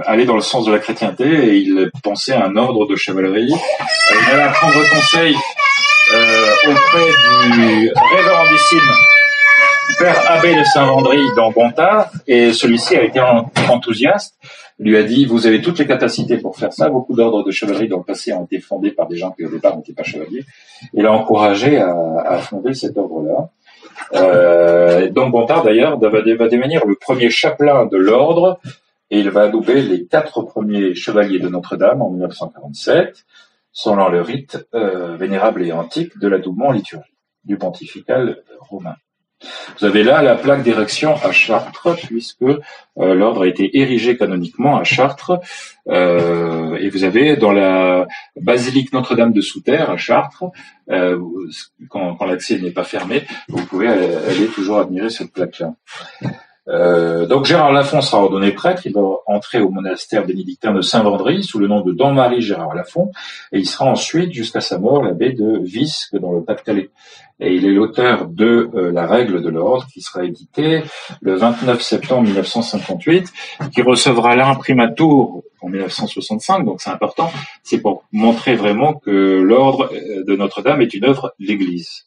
aller dans le sens de la chrétienté et il pensait à un ordre de chevalerie. il allait prendre conseil auprès du révérendissime père abbé de Saint-Vendry dans Gontard et celui-ci a été enthousiaste lui a dit vous avez toutes les capacités pour faire ça beaucoup d'ordres de chevalerie dans le passé ont été fondés par des gens qui au départ n'étaient pas chevaliers et l'a encouragé à, à, fonder cet ordre-là euh, donc Gontard d'ailleurs va, va devenir le premier chapelain de l'ordre et il va adouber les quatre premiers chevaliers de Notre-Dame en 1947, selon le rite euh, vénérable et antique de l'adoubement liturgique du pontifical romain. Vous avez là la plaque d'érection à Chartres, puisque euh, l'ordre a été érigé canoniquement à Chartres. Euh, et vous avez dans la basilique Notre-Dame de Souterre à Chartres, quand, quand l'accès n'est pas fermé, vous pouvez aller toujours admirer cette plaque-là. Euh, donc Gérard Lafont sera ordonné prêtre, il va entrer au monastère bénédictin de Saint-Vendry sous le nom de Don-Marie Gérard Lafont, et il sera ensuite, jusqu'à sa mort, l'abbé de Visque dans le Pas-de-Calais. Et il est l'auteur de euh, La règle de l'ordre, qui sera édité le 29 septembre 1958, qui recevra l'imprimatur en 1965, donc c'est important, c'est pour montrer vraiment que l'ordre euh, de Notre-Dame est une œuvre de l'Église.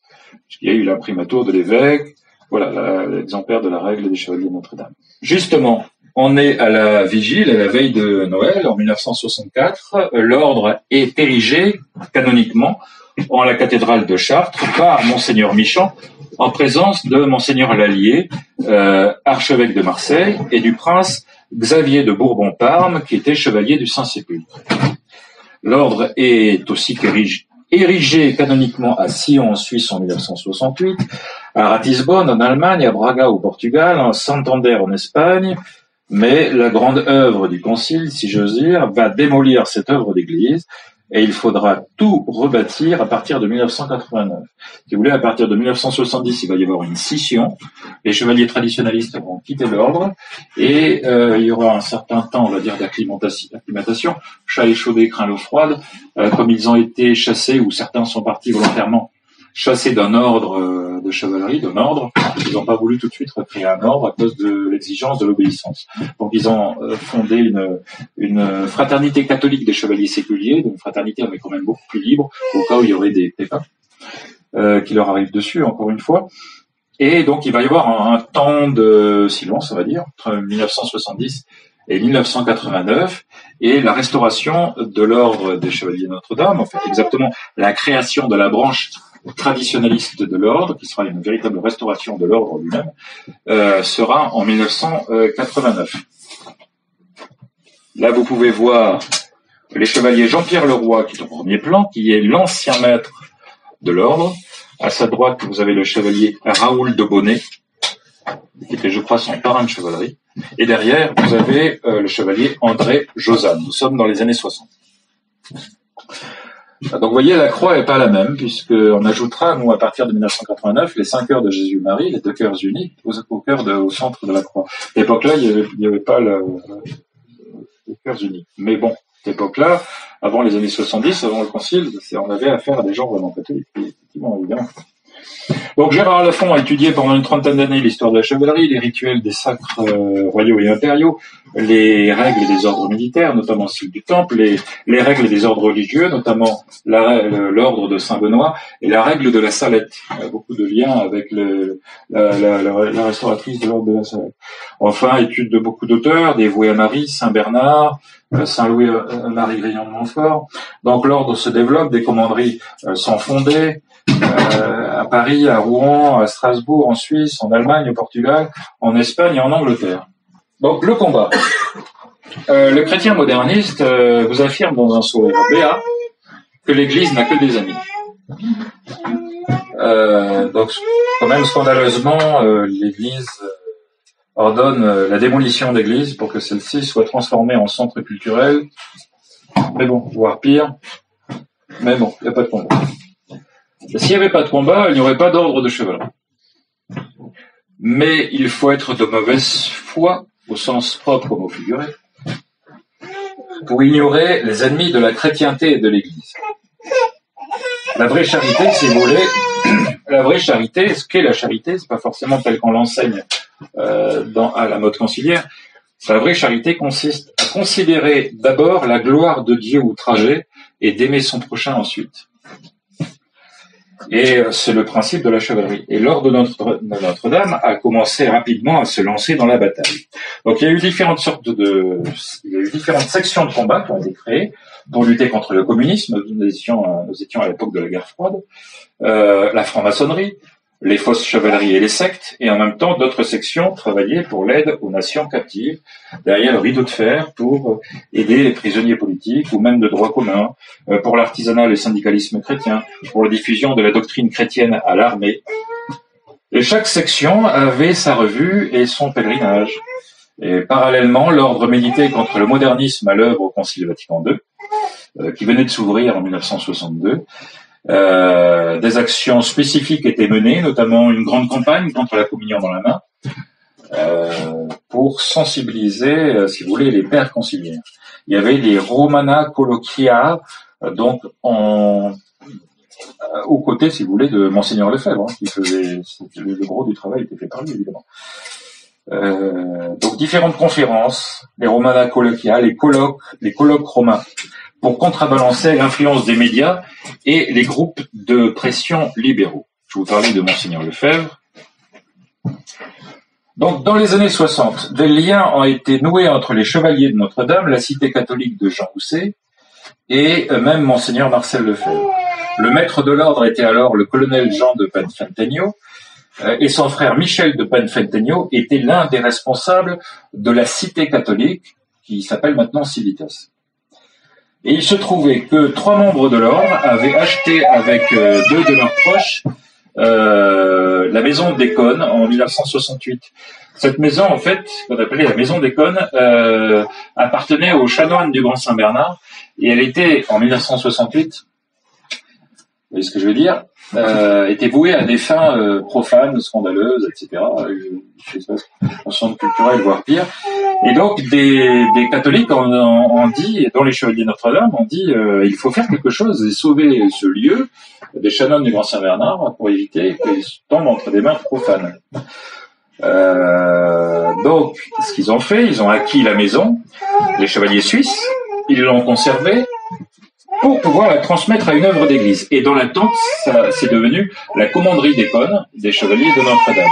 Il y a eu l'imprimatur de l'évêque, voilà l'exemplaire de la règle des chevaliers de Notre-Dame. Justement, on est à la vigile, à la veille de Noël, en 1964. L'ordre est érigé canoniquement en la cathédrale de Chartres par Monseigneur Michon, en présence de Monseigneur Lallier, euh, archevêque de Marseille, et du prince Xavier de Bourbon-Parme, qui était chevalier du Saint-Sépulcre. L'ordre est aussi érigé, érigé canoniquement à Sion en Suisse en 1968, à Ratisbonne en Allemagne, à Braga au Portugal, à Santander en Espagne, mais la grande œuvre du Concile, si j'ose dire, va démolir cette œuvre d'Église et il faudra tout rebâtir à partir de 1989. Si vous voulez, à partir de 1970, il va y avoir une scission. Les chevaliers traditionnalistes vont quitter l'ordre et euh, il y aura un certain temps, on va dire, d'acclimatation. Chat échaudé craint l'eau froide. Euh, comme ils ont été chassés ou certains sont partis volontairement chassés d'un ordre euh, de chevalerie, d'un ordre. Ils n'ont pas voulu tout de suite recréer un ordre à cause de l'exigence de l'obéissance. Donc ils ont euh, fondé une, fraternité catholique des chevaliers séculiers, une fraternité mais quand même beaucoup plus libre, au cas où il y aurait des pépins euh, qui leur arrivent dessus, encore une fois. Et donc il va y avoir un, un temps de silence, on va dire, entre 1970 et 1989, et la restauration de l'ordre des Chevaliers Notre-Dame, en fait exactement la création de la branche traditionnaliste de l'ordre, qui sera une véritable restauration de l'ordre lui-même, euh, sera en 1989. Là, vous pouvez voir les chevaliers Jean-Pierre Leroy, qui est au premier plan, qui est l'ancien maître de l'ordre. À sa droite, vous avez le chevalier Raoul de Bonnet, qui était, je crois, son parrain de chevalerie. Et derrière, vous avez euh, le chevalier André Josanne. Nous sommes dans les années 60. Donc vous voyez, la croix n'est pas la même, puisqu'on ajoutera, nous, à partir de 1989, les cinq heures de Jésus-Marie, les deux cœurs uniques, au, cœur de, au centre de la croix. À l'époque-là, il n'y avait, pas le, les cœurs uniques. Mais bon, à époque-là, avant les années 70, avant le concile, on avait affaire à des gens vraiment catholiques, évidemment. Donc Gérard Lafont a étudié pendant une trentaine d'années l'histoire de la chevalerie, les rituels des sacres euh, royaux et impériaux, les règles des ordres militaires, notamment celles du Temple, les, les règles des ordres religieux, notamment l'ordre de Saint-Benoît, et la règle de la Salette. Il y a beaucoup de liens avec la, restauratrice de l'ordre de la Salette. Enfin, étude de beaucoup d'auteurs, dévoués à Marie, Saint-Bernard, euh, Saint-Louis-Marie euh, de Montfort. Donc l'ordre se développe, des commanderies sont fondées, à Paris, à Rouen, à Strasbourg, en Suisse, en Allemagne, au Portugal, en Espagne et en Angleterre. Donc le combat. Euh, le chrétien moderniste euh, vous affirme dans un sourire béat que l'Église n'a que des amis. donc quand même scandaleusement, l'Église ordonne euh, la démolition d'églises pour que celle-ci soit transformée en centre culturel. Mais bon, voire pire. Mais bon, il n'y a pas de combat. S'il n'y avait pas de combat, il n'y aurait pas d'ordre de chevalerie. Mais il faut être de mauvaise foi, au sens propre au figuré, pour ignorer les ennemis de la chrétienté et de l'Église. La vraie charité, si vous voulez, la vraie charité, ce qu'est la charité, c'est pas forcément tel qu'on l'enseigne euh, à la mode conciliaire. La vraie charité consiste à considérer d'abord la gloire de Dieu outragée et d'aimer son prochain ensuite. Et euh, c'est le principe de la chevalerie. Et l'ordre de Notre-Dame a commencé rapidement à se lancer dans la bataille. Donc il y a eu différentes sortes de, il y a eu différentes sections de combat qui ont été créées pour lutter contre le communisme. Nous étions, nous étions à l'époque de la guerre froide. Euh, la franc-maçonnerie, les fausses chevaleries et les sectes, et en même temps d'autres sections travaillaient pour l'aide aux nations captives, derrière le rideau de fer pour aider les prisonniers politiques ou même de droit commun, euh, pour l'artisanat et le syndicalisme chrétien, pour la diffusion de la doctrine chrétienne à l'armée. Et chaque section avait sa revue et son pèlerinage. Et parallèlement, l'ordre médité contre le modernisme à l'œuvre au Concile Vatican II, euh, qui venait de s'ouvrir en 1962, euh, des actions spécifiques étaient menées, notamment une grande campagne contre la communion dans la main, euh, pour sensibiliser, euh, si vous voulez, les pères conciliaires. Il y avait les Romana Colloquia, donc aux côtés, si vous voulez, de Monseigneur Lefebvre, hein, qui faisait le, gros du travail était fait par lui, évidemment. donc différentes conférences, les Romana Colloquia, les colloques romains, pour contrebalancer l'influence des médias et les groupes de pression libéraux. Je vous parlais de Monseigneur Lefebvre. Donc, dans les années 60, des liens ont été noués entre les chevaliers de Notre-Dame, la cité catholique de Jean Rousset, et même Monseigneur Marcel Lefebvre. Le maître de l'ordre était alors le colonel Jean de Penfentegno, euh, et son frère Michel de Penfentegno était l'un des responsables de la cité catholique, qui s'appelle maintenant Civitas. Et il se trouvait que trois membres de l'ordre avaient acheté avec euh, deux de leurs proches euh, la maison d'Écône en 1968. Cette maison, en fait, qu'on appelait la maison d'Écône, euh, appartenait aux chanoines du Grand Saint-Bernard et elle était, en 1968, vous voyez ce que je veux dire, euh, était vouée à des fins euh, profanes, scandaleuses, etc. Un centre culturel, voire pire. Et donc, des, des catholiques ont, dit, dont les chevaliers Notre-Dame, ont dit euh, il faut faire quelque chose et sauver ce lieu des chanoines du Grand Saint-Bernard pour éviter qu'ils tombent entre des mains profanes. Euh, donc, ce qu'ils ont fait, ils ont acquis la maison, les chevaliers suisses, ils l'ont conservée, pour pouvoir la transmettre à une œuvre d'église. Et dans l'attente, ça c'est devenu la commanderie d'Écône des chevaliers de Notre-Dame.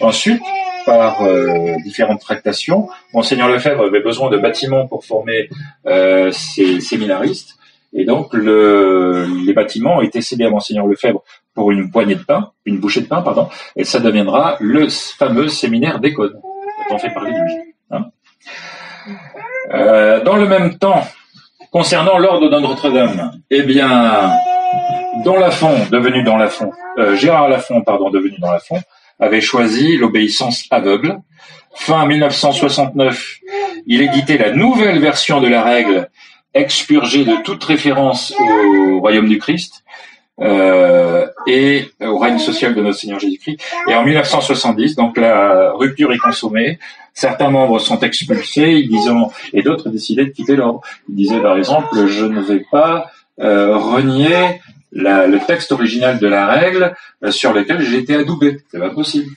Ensuite, par euh, différentes tractations, Monseigneur Lefebvre avait besoin de bâtiments pour former euh, ses séminaristes. Et donc, le, les bâtiments ont été cédés à Monseigneur Lefebvre pour une poignée de pain, une bouchée de pain, pardon, et ça deviendra le fameux séminaire d'Écône. On fait parler de lui. Hein. Euh, dans le même temps, Concernant l'ordre de Notre-Dame, eh bien, Don Lafont, devenu Don Lafont, euh, Gérard Lafont, pardon, devenu Don Lafont, avait choisi l'obéissance aveugle. Fin 1969, il éditait la nouvelle version de la règle, expurgée de toute référence au royaume du Christ euh, et au règne social de notre Seigneur Jésus-Christ. Et en 1970, donc la rupture est consommée, Certains membres sont expulsés, disant, et d'autres décidaient de quitter l'ordre. Ils disaient par exemple, je ne vais pas euh, renier le texte original de la règle euh, sur lequel j'ai été adoubé. C'est pas possible.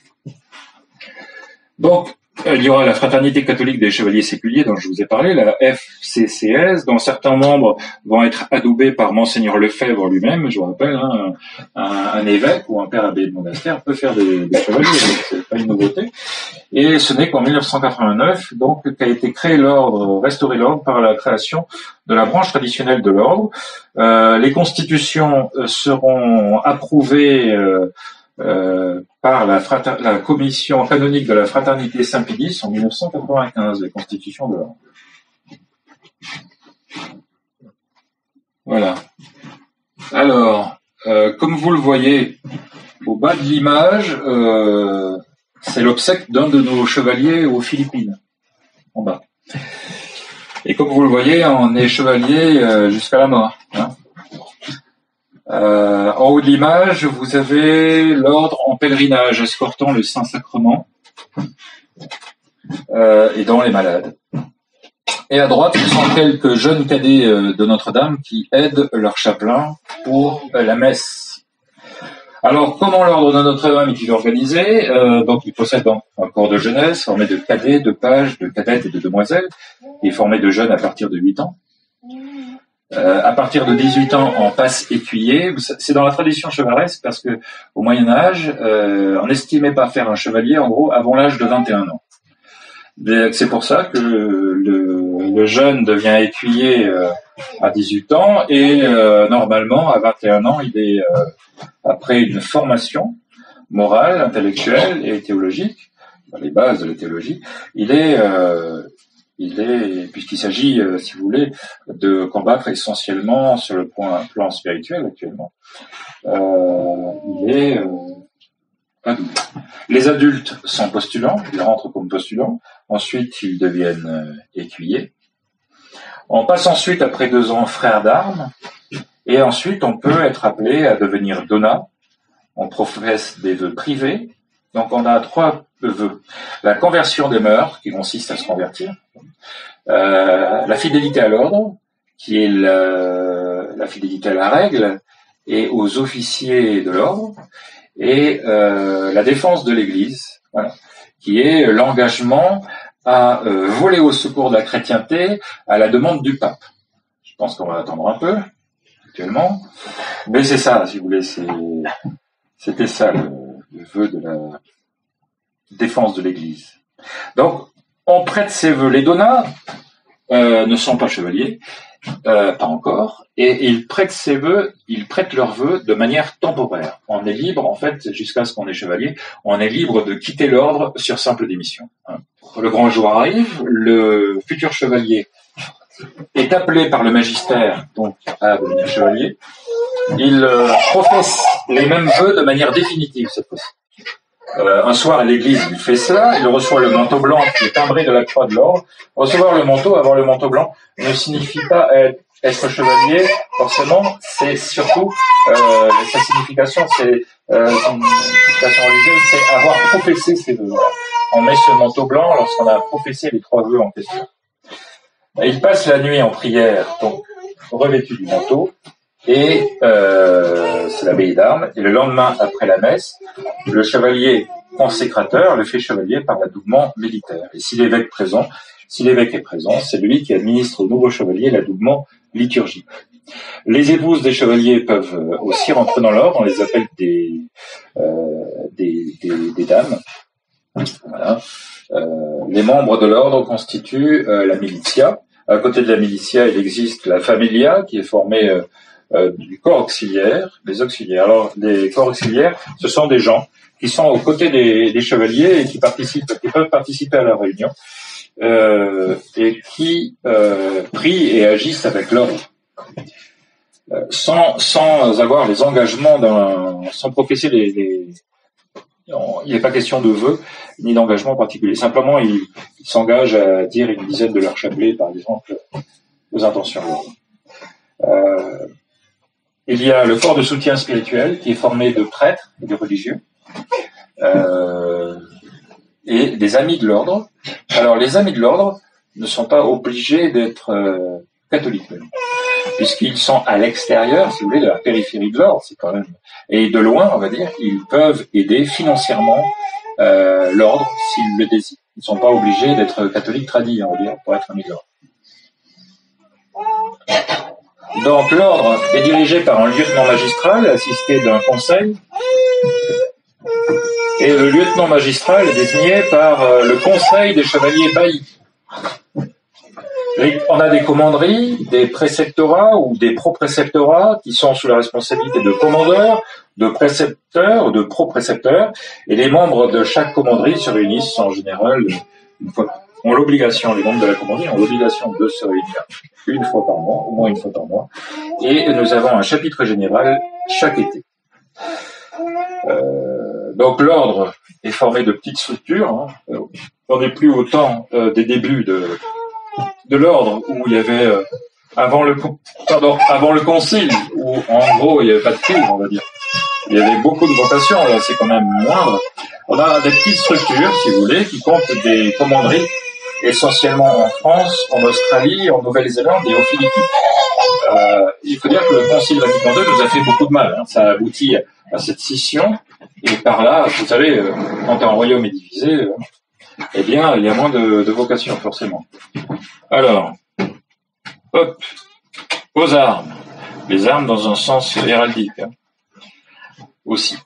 Donc, il y aura la Fraternité catholique des chevaliers séculiers dont je vous ai parlé, la FCCS, dont certains membres vont être adoubés par Monseigneur Lefebvre lui-même. Je vous rappelle, hein, un, évêque ou un père abbé de monastère peut faire des, des chevaliers, c'est pas une nouveauté. Et ce n'est qu'en 1989 donc qu'a été créé l'ordre, restauré l'ordre par la création de la branche traditionnelle de l'ordre. Euh, les constitutions euh, seront approuvées euh, euh, par la, commission canonique de la fraternité Saint-Pédis en 1995, les constitutions de l'ordre. Voilà. Alors, euh, comme vous le voyez au bas de l'image, euh, c'est l'obsèque d'un de nos chevaliers aux Philippines, en bas. Et comme vous le voyez, on est chevalier euh, jusqu'à la mort. Hein. Euh, en haut de l'image, vous avez l'ordre en pèlerinage escortant le Saint-Sacrement euh, et dans les malades. Et à droite, ce sont quelques jeunes cadets de Notre-Dame qui aident leur chapelain pour la messe alors, comment l'ordre de Notre-Dame est-il organisé? Euh, Donc, il possède un corps de jeunesse formé de cadets, de pages, de cadettes et de demoiselles, et formé de jeunes à partir de 8 ans. Euh, à partir de 18 ans, on passe écuyer. C'est dans la tradition chevaleresque parce que au Moyen Âge, euh, on n'estimait pas faire un chevalier, en gros, avant l'âge de 21 ans. C'est pour ça que le, jeune devient écuyer euh, à 18 ans et euh, normalement à 21 ans, il est euh, après une formation morale, intellectuelle et théologique, les bases de la théologie, il est il est puisqu'il s'agit, si vous voulez, de combattre essentiellement sur le point, plan spirituel actuellement. il est les adultes sont postulants, ils rentrent comme postulants. Ensuite, ils deviennent euh, écuyers. On passe ensuite, après deux ans, frère d'armes. Et ensuite, on peut être appelé à devenir donna. On professe des vœux privés. Donc, on a trois vœux. La conversion des mœurs, qui consiste à se convertir. Euh, la fidélité à l'ordre, qui est la fidélité à la règle et aux officiers de l'ordre et euh, la défense de l'Église, voilà, qui est l'engagement à euh, voler au secours de la chrétienté à la demande du pape. Je pense qu'on va attendre un peu actuellement, mais c'est ça, si vous voulez, c'était ça le, vœu de la défense de l'Église. Donc, on prête ses vœux. Les donats euh, ne sont pas chevaliers, euh, pas encore, et ils prêtent ses vœux, ils prêtent leurs vœux de manière temporaire. On est libre, en fait, jusqu'à ce qu'on est chevalier, on est libre de quitter l'ordre sur simple démission. Hein. Le grand jour arrive, le futur chevalier est appelé par le magistère donc à devenir chevalier. Il euh, professe les mêmes vœux de manière définitive cette fois-ci. Euh, un soir à l'église, il fait cela, il reçoit le manteau blanc qui est timbré de la croix de l'ordre. Recevoir le manteau, avoir le manteau blanc, ne signifie pas être, chevalier, forcément, c'est surtout, euh, sa signification, c'est, euh, religieuse, c'est avoir professé ses vœux. On met ce manteau blanc lorsqu'on a professé les trois vœux en question. il passe la nuit en prière, donc revêtu du manteau, et euh, c'est l'abbaye d'armes. Et le lendemain, après la messe, le chevalier consécrateur le fait chevalier par l'adoubement militaire. Et si l'évêque est présent, c'est lui qui administre au nouveau chevalier l'adoubement liturgique. Les épouses des chevaliers peuvent aussi rentrer dans l'ordre, on les appelle des, euh, dames. Euh, les membres de l'ordre constituent euh, la militia. À côté de la militia, il existe la familia, qui est formée euh, du corps auxiliaire, des auxiliaires. Alors, les corps auxiliaires, ce sont des gens qui sont aux côtés des, chevaliers et qui participent, qui peuvent participer à la réunion euh, et qui euh, prient et agissent avec l'ordre. Sans, avoir les engagements sans professer les, les il n'est pas question de vœux ni d'engagement particulier. Simplement, ils il s'engagent à dire une dizaine de leurs chapelets, par exemple, aux intentions. Euh, il y a le corps de soutien spirituel qui est formé de prêtres et de religieux euh, et des amis de l'ordre. Alors les amis de l'ordre ne sont pas obligés d'être euh, catholiques puisqu'ils sont à l'extérieur, si vous voulez, de la périphérie de l'ordre, c'est quand même et de loin, on va dire, ils peuvent aider financièrement euh, l'ordre s'ils le désirent. Ils ne sont pas obligés d'être catholiques tradis, on va dire, pour être amis de l'ordre. Donc l'ordre est dirigé par un lieutenant magistral assisté d'un conseil. Et le lieutenant magistral est désigné par euh, le conseil des chevaliers baillis. On a des commanderies, des préceptorats ou des pro-préceptorats qui sont sous la responsabilité de commandeurs, de précepteurs, de pro-précepteurs, et les membres de chaque commanderie se réunissent en général une fois ont l'obligation, les membres de la commanderie ont l'obligation de se réunir une fois par mois, au moins une fois par mois, et nous avons un chapitre général chaque été. Euh, donc l'ordre est formé de petites structures. Hein. On n'est plus au temps des débuts de, de l'ordre où il y avait avant le pardon avant le concile où en gros il n'y avait pas de cuivre, on va dire. Il y avait beaucoup de vocations, là c'est quand même moindre. On a des petites structures, si vous voulez, qui comptent des commanderies, essentiellement en France, en Australie, en Nouvelle-Zélande et aux Philippines. Euh, il faut dire que le Concile Vatican II nous a fait beaucoup de mal. Hein. Ça a abouti à cette scission, et par là, vous savez, euh, quand un royaume est divisé, euh, eh bien, il y a moins de, de vocations, forcément. Alors, hop, aux armes. Les armes dans un sens héraldique. Hein aussi.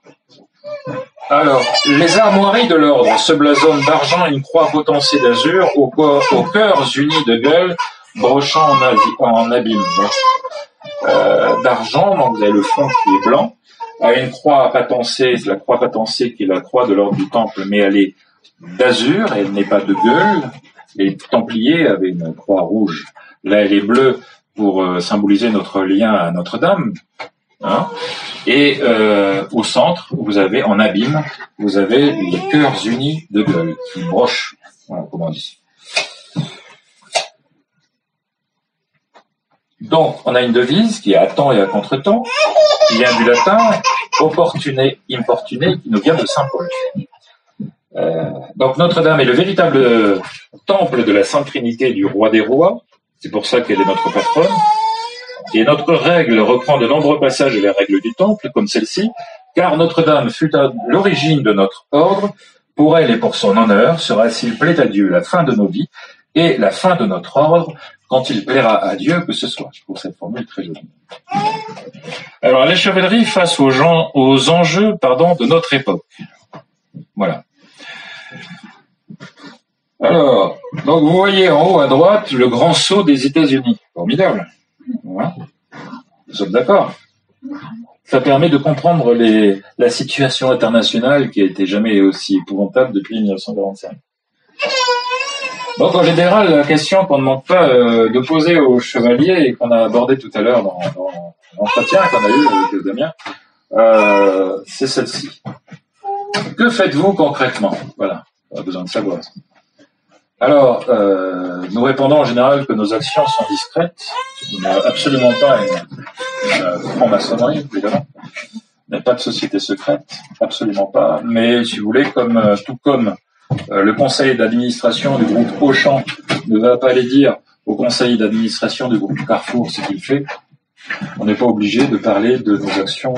Alors, les armoiries de l'ordre se blasonnent d'argent une croix potencée d'azur aux, cœurs unis de gueule brochant en, abîme. Euh, d'argent, donc vous avez le fond qui est blanc, à une croix patancée, la croix patancée qui est la croix de l'ordre du temple, mais elle est d'azur, elle n'est pas de gueule. Les Templiers avaient une croix rouge. Là, elle est bleue pour euh, symboliser notre lien à Notre-Dame. Hein et euh, au centre, vous avez en abîme, vous avez les cœurs unis de gueule qui brochent. Voilà comment on dit. Donc, on a une devise qui est à temps et à contre-temps, qui vient du latin opportuné, importuné, qui nous vient de Saint Paul. Euh, donc Notre-Dame est le véritable temple de la Sainte Trinité du roi des rois. C'est pour ça qu'elle est notre patronne. Et notre règle reprend de nombreux passages des règles du Temple, comme celle-ci, car Notre-Dame fut à l'origine de notre ordre, pour elle et pour son honneur sera, s'il plaît à Dieu, la fin de nos vies et la fin de notre ordre, quand il plaira à Dieu que ce soit. Je trouve cette formule très jolie. Alors, la chevalerie face aux, gens, aux enjeux pardon, de notre époque. Voilà. Alors, donc vous voyez en haut à droite le grand saut des États-Unis. Formidable. Voilà. Nous sommes d'accord. Ça permet de comprendre la situation internationale qui a été jamais aussi épouvantable depuis 1945. Donc en général, la question qu'on ne manque pas euh, de poser aux chevaliers et qu'on a abordé tout à l'heure dans, dans l'entretien qu'on a eu avec Damien, euh, c'est celle-ci. Que faites-vous concrètement? Voilà, on a besoin de savoir. Alors, euh, nous répondons en général que nos actions sont discrètes. Absolument pas une, franc-maçonnerie, évidemment. Il n'y a pas de société secrète, absolument pas. Mais si vous voulez, comme euh, tout comme euh, le conseil d'administration du groupe Auchan ne va pas aller dire au conseil d'administration du groupe Carrefour ce qu'il fait, on n'est pas obligé de parler de nos actions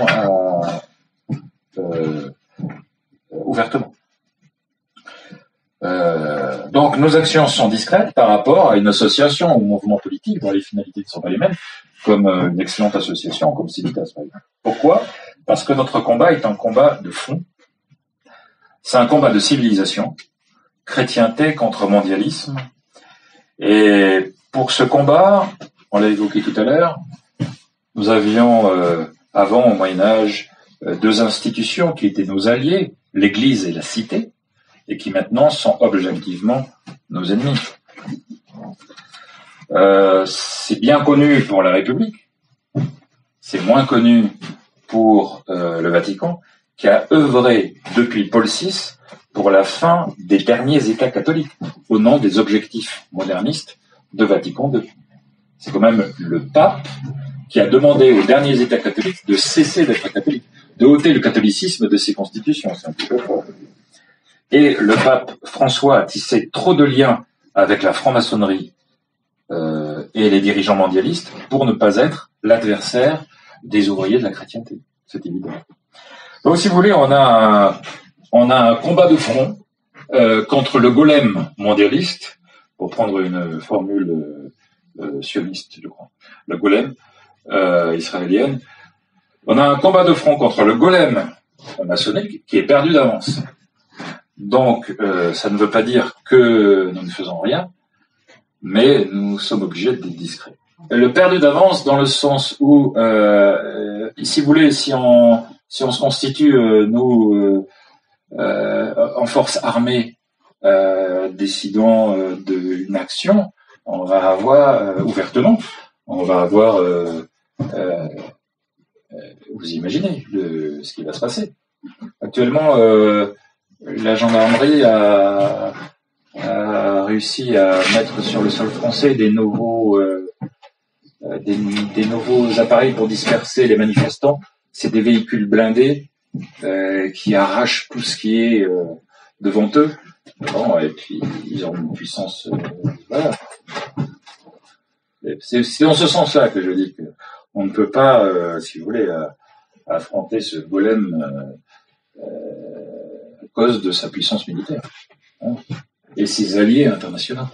ouvertement. Euh, donc nos actions sont discrètes par rapport à une association ou mouvement politique dont les finalités ne sont pas les mêmes, comme euh, une excellente association comme Civitas par exemple. Pourquoi? Parce que notre combat est un combat de fond. C'est un combat de civilisation, chrétienté contre mondialisme. Et pour ce combat, on l'a évoqué tout à l'heure, nous avions euh, avant au Moyen Âge deux institutions qui étaient nos alliés, l'Église et la cité et qui maintenant sont objectivement nos ennemis. Euh, c'est bien connu pour la République, c'est moins connu pour euh, le Vatican, qui a œuvré depuis Paul VI pour la fin des derniers États catholiques, au nom des objectifs modernistes de Vatican II. C'est quand même le pape qui a demandé aux derniers États catholiques de cesser d'être catholiques, de ôter le catholicisme de ses constitutions. C'est un petit peu fort. Et le pape François a tissé trop de liens avec la franc-maçonnerie euh, et les dirigeants mondialistes pour ne pas être l'adversaire des ouvriers de la chrétienté. C'est évident. Donc, si vous voulez, on a un, combat de front euh, contre le golem mondialiste, pour prendre une formule euh, sioniste, je crois, le golem euh, israélienne. On a un combat de front contre le golem maçonnique qui est perdu d'avance. Donc, euh, ça ne veut pas dire que nous ne faisons rien, mais nous sommes obligés d'être discrets. Le perdu d'avance dans le sens où, euh, si vous voulez, si on, si on se constitue, euh, nous, en force armée, décidant d'une action, on va avoir, ouvertement, on va avoir, vous imaginez ce qui va se passer. Actuellement, la gendarmerie a, réussi à mettre sur le sol français des nouveaux, des, nouveaux appareils pour disperser les manifestants. C'est des véhicules blindés qui arrachent tout ce qui est devant eux. et puis ils ont une puissance. voilà. C'est dans ce sens-là que je dis qu'on ne peut pas, euh, si vous voulez, euh, affronter ce golem euh, cause de sa puissance militaire hein, et ses alliés internationaux,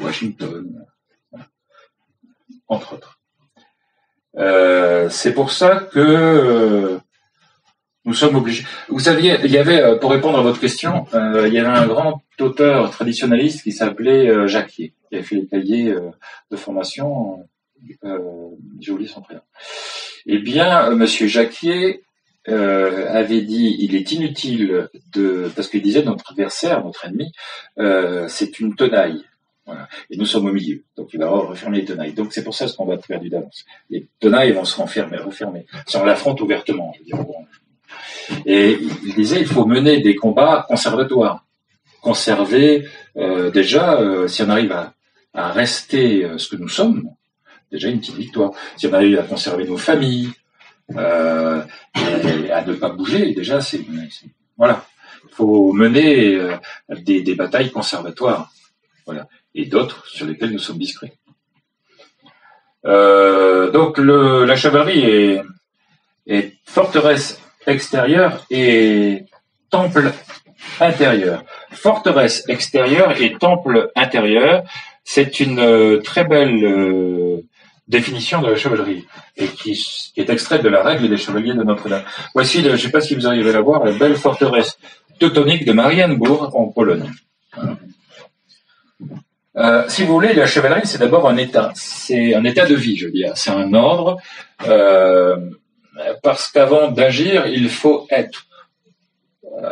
Washington, entre autres. C'est pour ça que nous sommes obligés. Vous saviez, il y avait, pour répondre à votre question, il y avait un grand auteur traditionnaliste qui s'appelait Jacquier qui a fait les cahiers euh, de formation, euh, j'ai oublié son prénom. Eh bien, euh, Monsieur Jacquier avait dit il est inutile de parce qu'il disait notre adversaire, notre ennemi, c'est une tenaille. Et nous sommes au milieu. Donc il va refermer les tenailles. Donc c'est pour ça ce qu'on va perdu d'avance. Les tenailles vont se refermer, refermer. Si on l'affronte ouvertement, je veux dire. Et il disait il faut mener des combats conservatoires. Conserver, déjà, si on arrive à, rester euh, ce que nous sommes, déjà une petite victoire. Si on arrive à conserver nos familles, euh, à ne pas bouger, déjà c'est voilà. Il faut mener euh, des, des, batailles conservatoires, voilà, et d'autres sur lesquelles nous sommes discrets. Euh, donc le, la chevalerie est, est forteresse extérieure et temple intérieur. Forteresse extérieure et temple intérieur, c'est une très belle définition de la chevalerie et qui, est extraite de la règle des chevaliers de Notre-Dame. Voici, je ne sais pas si vous arrivez à la voir, la belle forteresse teutonique de Marienbourg en Pologne. Euh, si vous voulez, la chevalerie, c'est d'abord un état. C'est un état de vie, je veux dire. C'est un ordre, parce qu'avant d'agir, il faut être.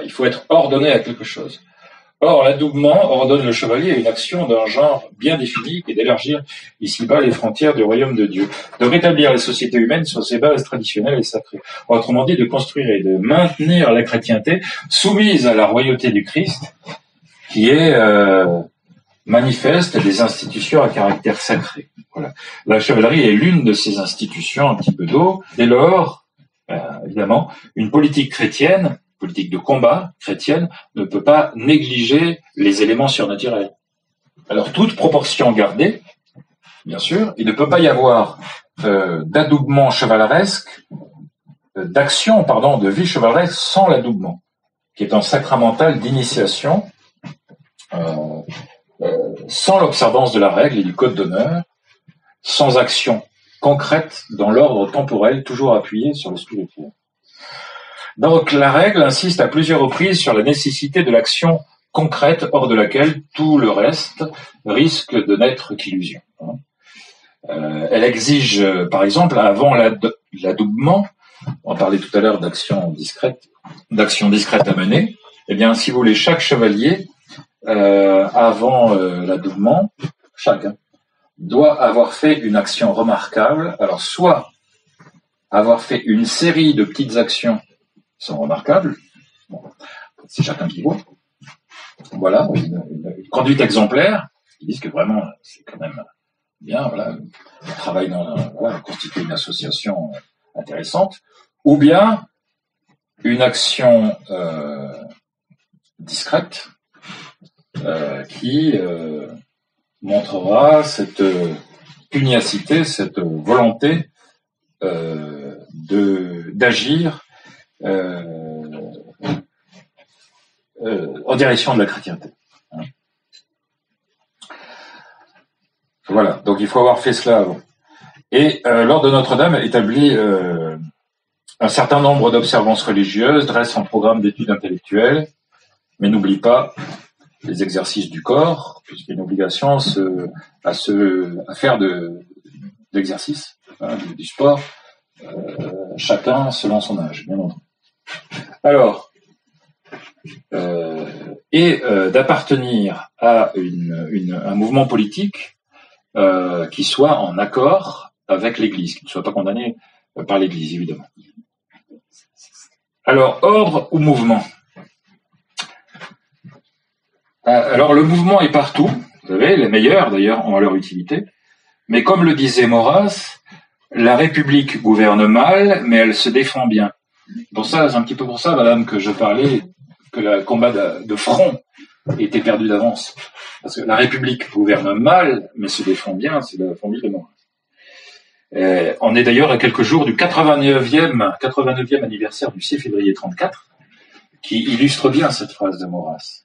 il faut être ordonné à quelque chose. Or, l'adoubement ordonne le chevalier à une action d'un genre bien défini et d'élargir ici-bas les frontières du royaume de Dieu, de rétablir la société humaine sur ses bases traditionnelles et sacrées. Autrement dit, de construire et de maintenir la chrétienté soumise à la royauté du Christ, qui est euh, manifeste des institutions à caractère sacré. La chevalerie est l'une de ces institutions un petit peu d'eau. Dès lors, euh, évidemment, une politique chrétienne politique de combat chrétienne ne peut pas négliger les éléments surnaturels. Alors, toute proportion gardée, bien sûr, il ne peut pas y avoir euh, d'adoubement chevaleresque, euh, d'action, pardon, de vie chevaleresque sans l'adoubement, qui est un sacramental d'initiation, euh, sans l'observance de la règle et du code d'honneur, sans action concrète dans l'ordre temporel, toujours appuyé sur le spirituel. Donc la règle insiste à plusieurs reprises sur la nécessité de l'action concrète hors de laquelle tout le reste risque de n'être qu'illusion. Euh, elle exige, par exemple, avant l'adoubement, on parlait tout à l'heure d'action discrète, d'action discrète à mener. Eh bien, si vous voulez, chaque chevalier, euh, avant euh, l'adoubement, chacun, doit avoir fait une action remarquable. Alors, soit avoir fait une série de petites actions sont remarquables. c'est chacun qui voit. Voilà, une, conduite exemplaire. Ils disent que vraiment, c'est quand même bien. Voilà, on travaille dans, voilà, constituer une association intéressante. Ou bien une action euh, discrète euh, qui euh, montrera cette pugnacité, cette volonté d'agir en direction de la chrétienté. Hein. Voilà, donc il faut avoir fait cela avant. Et euh, l'ordre de Notre-Dame établit un certain nombre d'observances religieuses, dresse un programme d'études intellectuelles, mais n'oublie pas les exercices du corps, puisqu'il y a une obligation à, se, faire de, d'exercice, hein, du, sport, chacun selon son âge, bien entendu. Alors, euh, et euh, d'appartenir à un mouvement politique euh, qui soit en accord avec l'Église, qui ne soit pas condamné par l'Église, évidemment. Alors, ordre ou mouvement? Alors, le mouvement est partout. Vous savez, les meilleurs, d'ailleurs, ont leur utilité. Mais comme le disait Maurras, la République gouverne mal, mais elle se défend bien. Ça, c'est un petit peu pour ça, madame, que je parlais que le combat de, front était perdu d'avance. Parce que la République gouverne mal, mais se défend bien, c'est la famille de Maurras. Euh, on est d'ailleurs à quelques jours du 89e, 89e anniversaire du 6 février 34, qui illustre bien cette phrase de Maurras.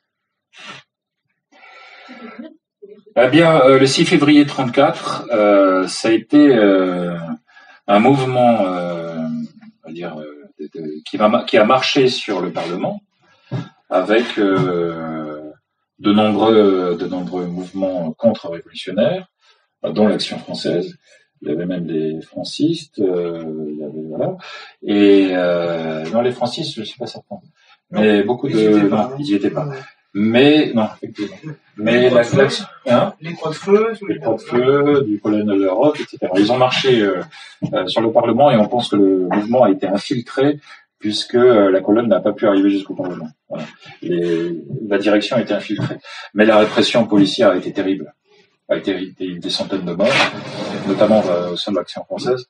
Eh bien, euh, le 6 février 34, euh, ça a été un mouvement, dire, qui, qui, a marché sur le Parlement, avec de nombreux, de nombreux mouvements contre-révolutionnaires, dont l'Action française, il y avait même des francistes, euh, il y avait, voilà. Et euh, non, les francistes, je ne suis pas certain. Mais beaucoup de non, ils n'y étaient pas. Mais non, effectivement. Mais la hein les croix de feu, les croix de feu, du colonel Rock, etc. Ils ont marché euh, euh, sur le Parlement et on pense que le mouvement a été infiltré puisque euh, la colonne n'a pas pu arriver jusqu'au Parlement. Voilà. La direction a été infiltrée. Mais la répression policière a été terrible a été des centaines de morts, notamment euh, au sein de l'action française.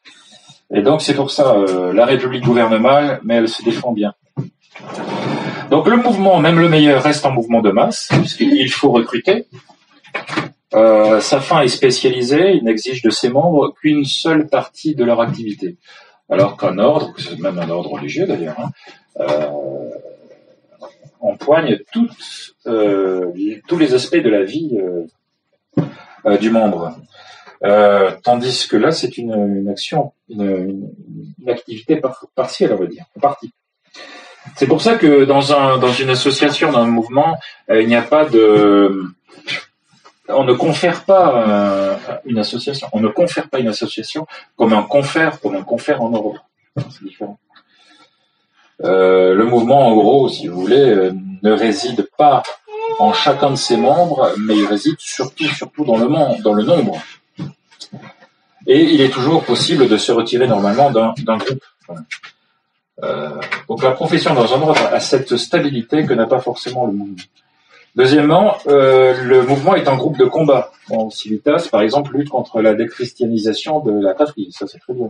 Et donc c'est pour ça, la République gouverne mal, mais elle se défend bien. Donc le mouvement, même le meilleur, reste en mouvement de masse, puisqu'il faut recruter. Euh, sa fin est spécialisée, il n'exige de ses membres qu'une seule partie de leur activité. Alors qu'un ordre, même un ordre religieux d'ailleurs, hein, euh, empoigne euh, tous les aspects de la vie du membre. Tandis que là, c'est une, action, une, activité partielle, on va dire, partie. C'est pour ça que dans, un, dans une association, dans un mouvement, euh, il n'y a pas de... On ne confère pas une association. On ne confère pas une association comme un confère, comme un confère en Europe. C'est différent. le mouvement, en gros, si vous voulez, ne réside pas en chacun de ses membres, mais il réside surtout, surtout dans le, dans le nombre. Et il est toujours possible de se retirer normalement d'un groupe. Euh, donc la profession dans un ordre a cette stabilité que n'a pas forcément le mouvement. Deuxièmement, euh, le mouvement est un groupe de combat. Bon, Civitas, par exemple, lutte contre la déchristianisation de la patrie. Ça, c'est très bien.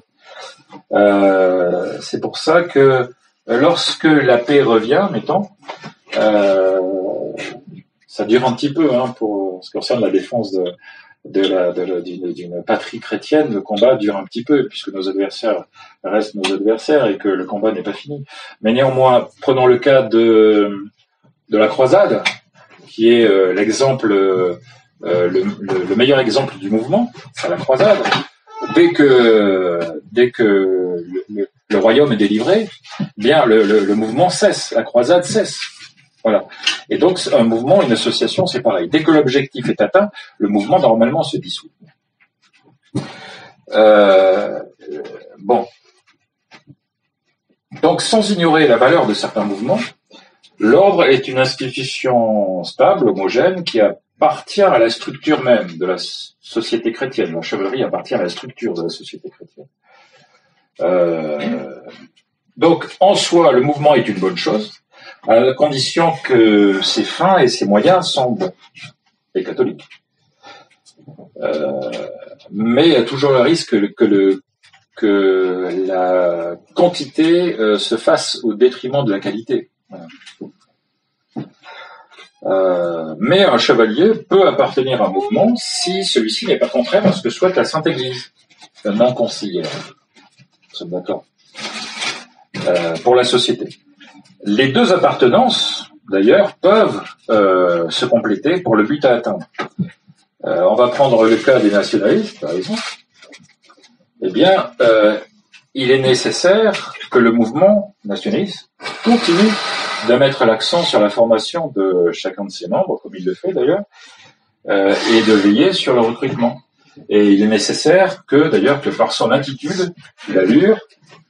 Euh, c'est pour ça que lorsque la paix revient, mettons, euh, ça dure un petit peu hein, pour ce qui concerne la défense de, d'une patrie chrétienne, le combat dure un petit peu puisque nos adversaires restent nos adversaires et que le combat n'est pas fini. Mais néanmoins, prenons le cas de, de la croisade, qui est euh, l'exemple, euh, le, meilleur exemple du mouvement, c'est la croisade. Dès que, dès que le, royaume est délivré, bien le mouvement cesse, la croisade cesse. Voilà. Et donc, un mouvement, une association, c'est pareil. Dès que l'objectif est atteint, le mouvement, normalement, se dissout. Euh, bon. Donc, sans ignorer la valeur de certains mouvements, l'ordre est une institution stable, homogène, qui appartient à la structure même de la société chrétienne. La chevalerie appartient à la structure de la société chrétienne. Euh, donc, en soi, le mouvement est une bonne chose à la condition que ses fins et ses moyens sont bons et catholiques. Euh, mais il y a toujours le risque que la quantité euh, se fasse au détriment de la qualité. Euh, mais un chevalier peut appartenir à un mouvement si celui-ci n'est pas contraire à ce que souhaite la Sainte Église, non conciliaire. Nous sommes d'accord. pour la société. Les deux appartenances, d'ailleurs, peuvent euh, se compléter pour le but à atteindre. Euh, on va prendre le cas des nationalistes, par exemple. Eh bien, euh, il est nécessaire que le mouvement nationaliste continue de mettre l'accent sur la formation de chacun de ses membres, comme il le fait d'ailleurs, et de veiller sur le recrutement. Et il est nécessaire que, d'ailleurs, que par son attitude, l'allure,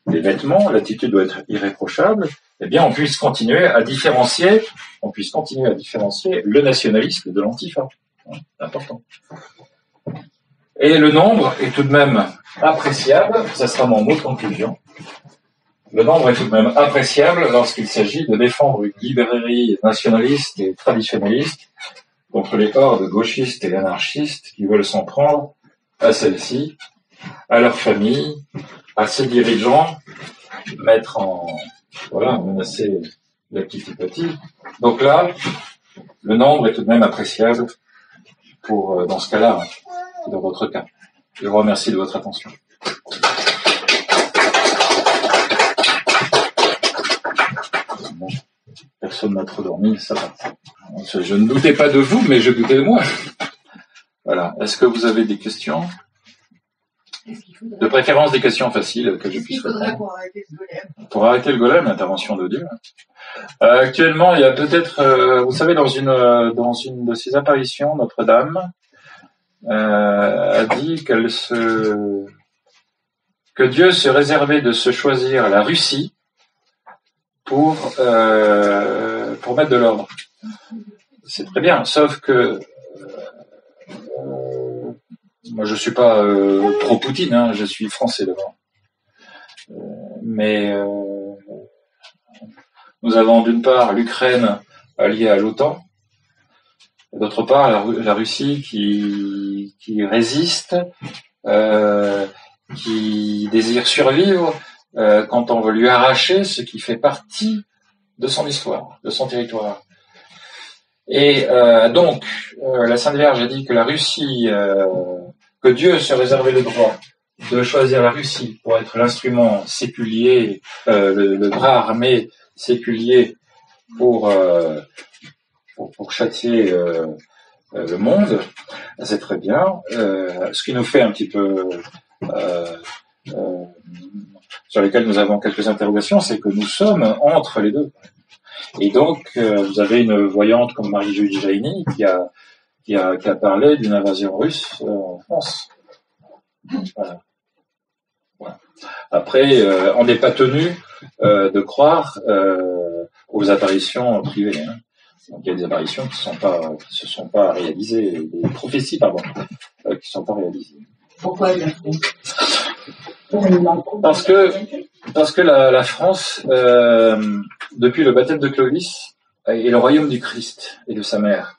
les vêtements, l'attitude doit être irréprochable, eh bien, on puisse continuer à différencier, on puisse continuer à différencier le nationalisme de l'antifa. Important. Et le nombre est tout de même appréciable, ça sera mon mot de conclusion. le nombre est tout de même appréciable lorsqu'il s'agit de défendre une librairie nationaliste et traditionnaliste contre les hordes gauchistes et anarchistes qui veulent s'en prendre à celle-ci, à leur famille, à ses dirigeants, mettre en, voilà, menacer la petite Donc là, le nombre est tout de même appréciable pour, euh, dans ce cas-là, dans votre cas. Je vous remercie de votre attention. personne n'a trop dormi, ça va. Je ne doutais pas de vous, mais je doutais de moi. Voilà. Est-ce que vous avez des questions? De préférence des questions faciles que je puisse répondre. Pour arrêter le golem, l'intervention de Dieu. Euh, actuellement, il y a peut-être, euh, vous savez, dans une euh, dans une de ses apparitions, Notre-Dame a dit qu'elle se que Dieu se réservait de se choisir la Russie pour, euh, pour mettre de l'ordre. C'est très bien, sauf que euh, moi je suis pas euh, pro-Poutine, hein, je suis français d'abord. mais nous avons d'une part l'Ukraine alliée à l'OTAN, d'autre part la, Russie qui, résiste, qui désire survivre euh, quand on veut lui arracher ce qui fait partie de son histoire, de son territoire. Et euh, donc, euh, la Sainte Vierge a dit que la Russie, que Dieu se réservait le droit de choisir la Russie pour être l'instrument séculier, le, bras armé séculier pour, pour, pour, châtier le monde, c'est très bien. ce qui nous fait un petit peu sur lesquels nous avons quelques interrogations, c'est que nous sommes entre les deux. Et donc, euh, vous avez une voyante comme Marie-Julie Jaini qui a, qui, a, qui a parlé d'une invasion russe euh, en France. Voilà. Après, euh, on n'est pas tenu de croire aux apparitions privées. Hein. Donc, il y a des apparitions qui ne se sont pas réalisées, des prophéties, pardon, qui ne sont pas réalisées. Pourquoi parce que, parce que la, la France, euh, depuis le baptême de Clovis, est le royaume du Christ et de sa mère.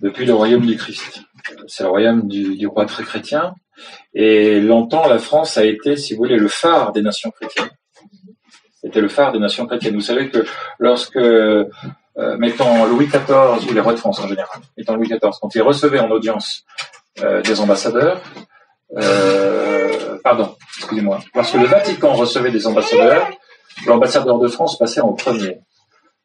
Depuis le royaume du Christ. C'est le royaume du, roi très chrétien. Et longtemps, la France a été, si vous voulez, le phare des nations chrétiennes. C'était le phare des nations chrétiennes. Vous savez que lorsque, euh, mettons Louis XIV, ou les rois de France en général, mettons Louis XIV, quand il recevait en audience euh, des ambassadeurs, euh, pardon, excusez-moi, lorsque le Vatican recevait des ambassadeurs, l'ambassadeur de France passait en premier,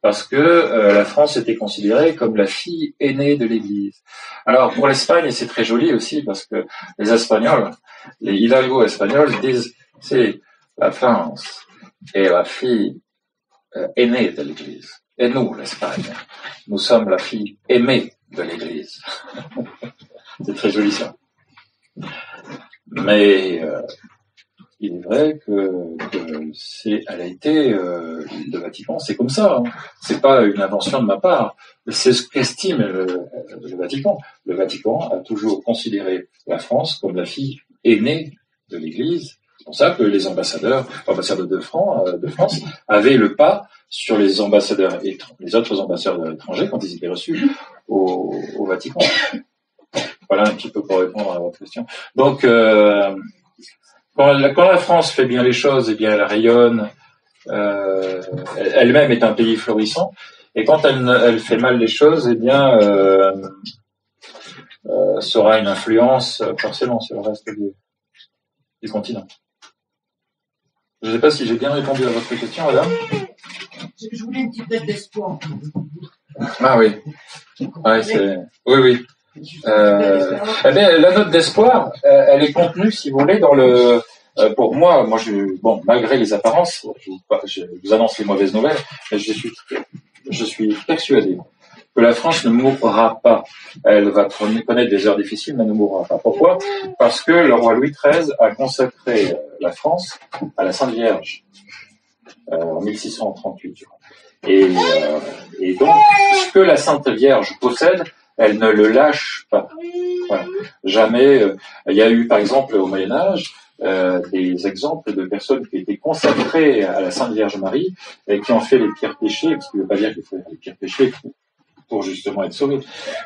parce que euh, la France était considérée comme la fille aînée de l'Église. Alors pour l'Espagne, c'est très joli aussi, parce que les Espagnols, les Hidalgo espagnols disent, c'est la France est la fille euh, aînée de l'Église. Et nous, l'Espagne, nous sommes la fille aimée de l'Église. c'est très joli ça. Mais euh, il est vrai que, c'est, elle a été euh, le Vatican, c'est comme ça. Hein. C'est pas une invention de ma part. C'est ce qu'estime le, Vatican. Le Vatican a toujours considéré la France comme la fille aînée de l'Église. C'est pour ça que les ambassadeurs, ambassadeurs de France, euh, avaient le pas sur les ambassadeurs les autres ambassadeurs étrangers quand ils étaient reçus au, Vatican. Voilà un petit peu pour répondre à votre question. Donc, euh, quand, la, France fait bien les choses, eh bien, elle rayonne. Euh, elle-même est un pays florissant. Et quand elle, fait mal les choses, eh bien, euh, euh sera une influence forcément sur le reste du, du continent. Je ne sais pas si j'ai bien répondu à votre question, madame. Je voulais une petite tête d'espoir. Ah oui. Ouais, c'est... Oui, oui. Euh, la note d'espoir, euh, elle est contenue, si vous voulez, dans le. Euh, pour moi, moi, bon, malgré les apparences, je, vous annonce les mauvaises nouvelles, mais je suis, je suis persuadé que la France ne mourra pas. Elle va connaître des heures difficiles, mais ne mourra pas. Pourquoi? Parce que le roi Louis XIII a consacré la France à la Sainte Vierge en 1638. Et, et donc, ce que la Sainte Vierge possède, elle ne le lâche pas. Jamais. Euh, il y a eu, par exemple, au Moyen Âge, euh, des exemples de personnes qui étaient consacrées à la Sainte Vierge Marie et qui ont fait les pires péchés, parce qu'il ne veut pas dire qu'il faut faire les pires péchés pour, justement être sauvés.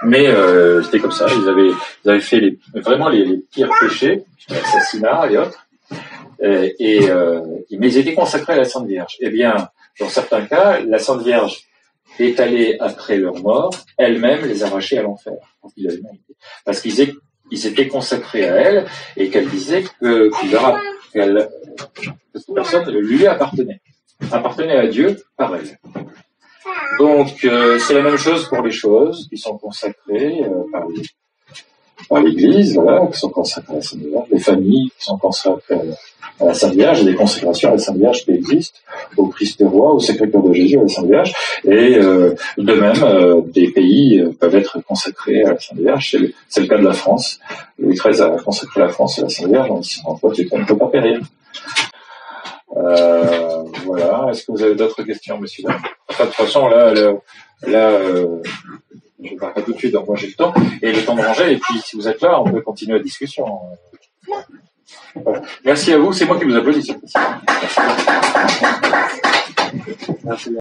Mais euh, c'était comme ça, ils avaient, ils avaient fait vraiment les, pires péchés, l'assassinat et autres, et, mais ils étaient consacrés à la Sainte Vierge. Eh bien, dans certains cas, la Sainte Vierge est allée après leur mort, elle-même les arracher à l'enfer, parce qu'ils étaient consacrés à elle et qu'elle disait que, cette personne lui appartenait, appartenait à Dieu par elle. Donc euh, c'est la même chose pour les choses qui sont consacrées euh, par par l'Église, voilà, qui sont consacrées à la Sainte Vierge, les familles qui sont consacrées à la Sainte Vierge, des consécrations à la Sainte Vierge qui existent, au Christ roi, au Sacré-Cœur de Jésus, à la Sainte Vierge, et euh, de même, euh, des pays peuvent être consacrés à la Sainte Vierge, c'est le, cas de la France. Louis XIII a consacré la France à la Sainte Vierge, donc si on ne peut pas périr. Euh, voilà. Est-ce que vous avez d'autres questions, monsieur De toute façon, là, là je ne parle pas tout de suite, donc moi j'ai le temps, et le temps de ranger, et puis si vous êtes là, on peut continuer la discussion. Merci à vous, c'est moi qui vous applaudis. Merci.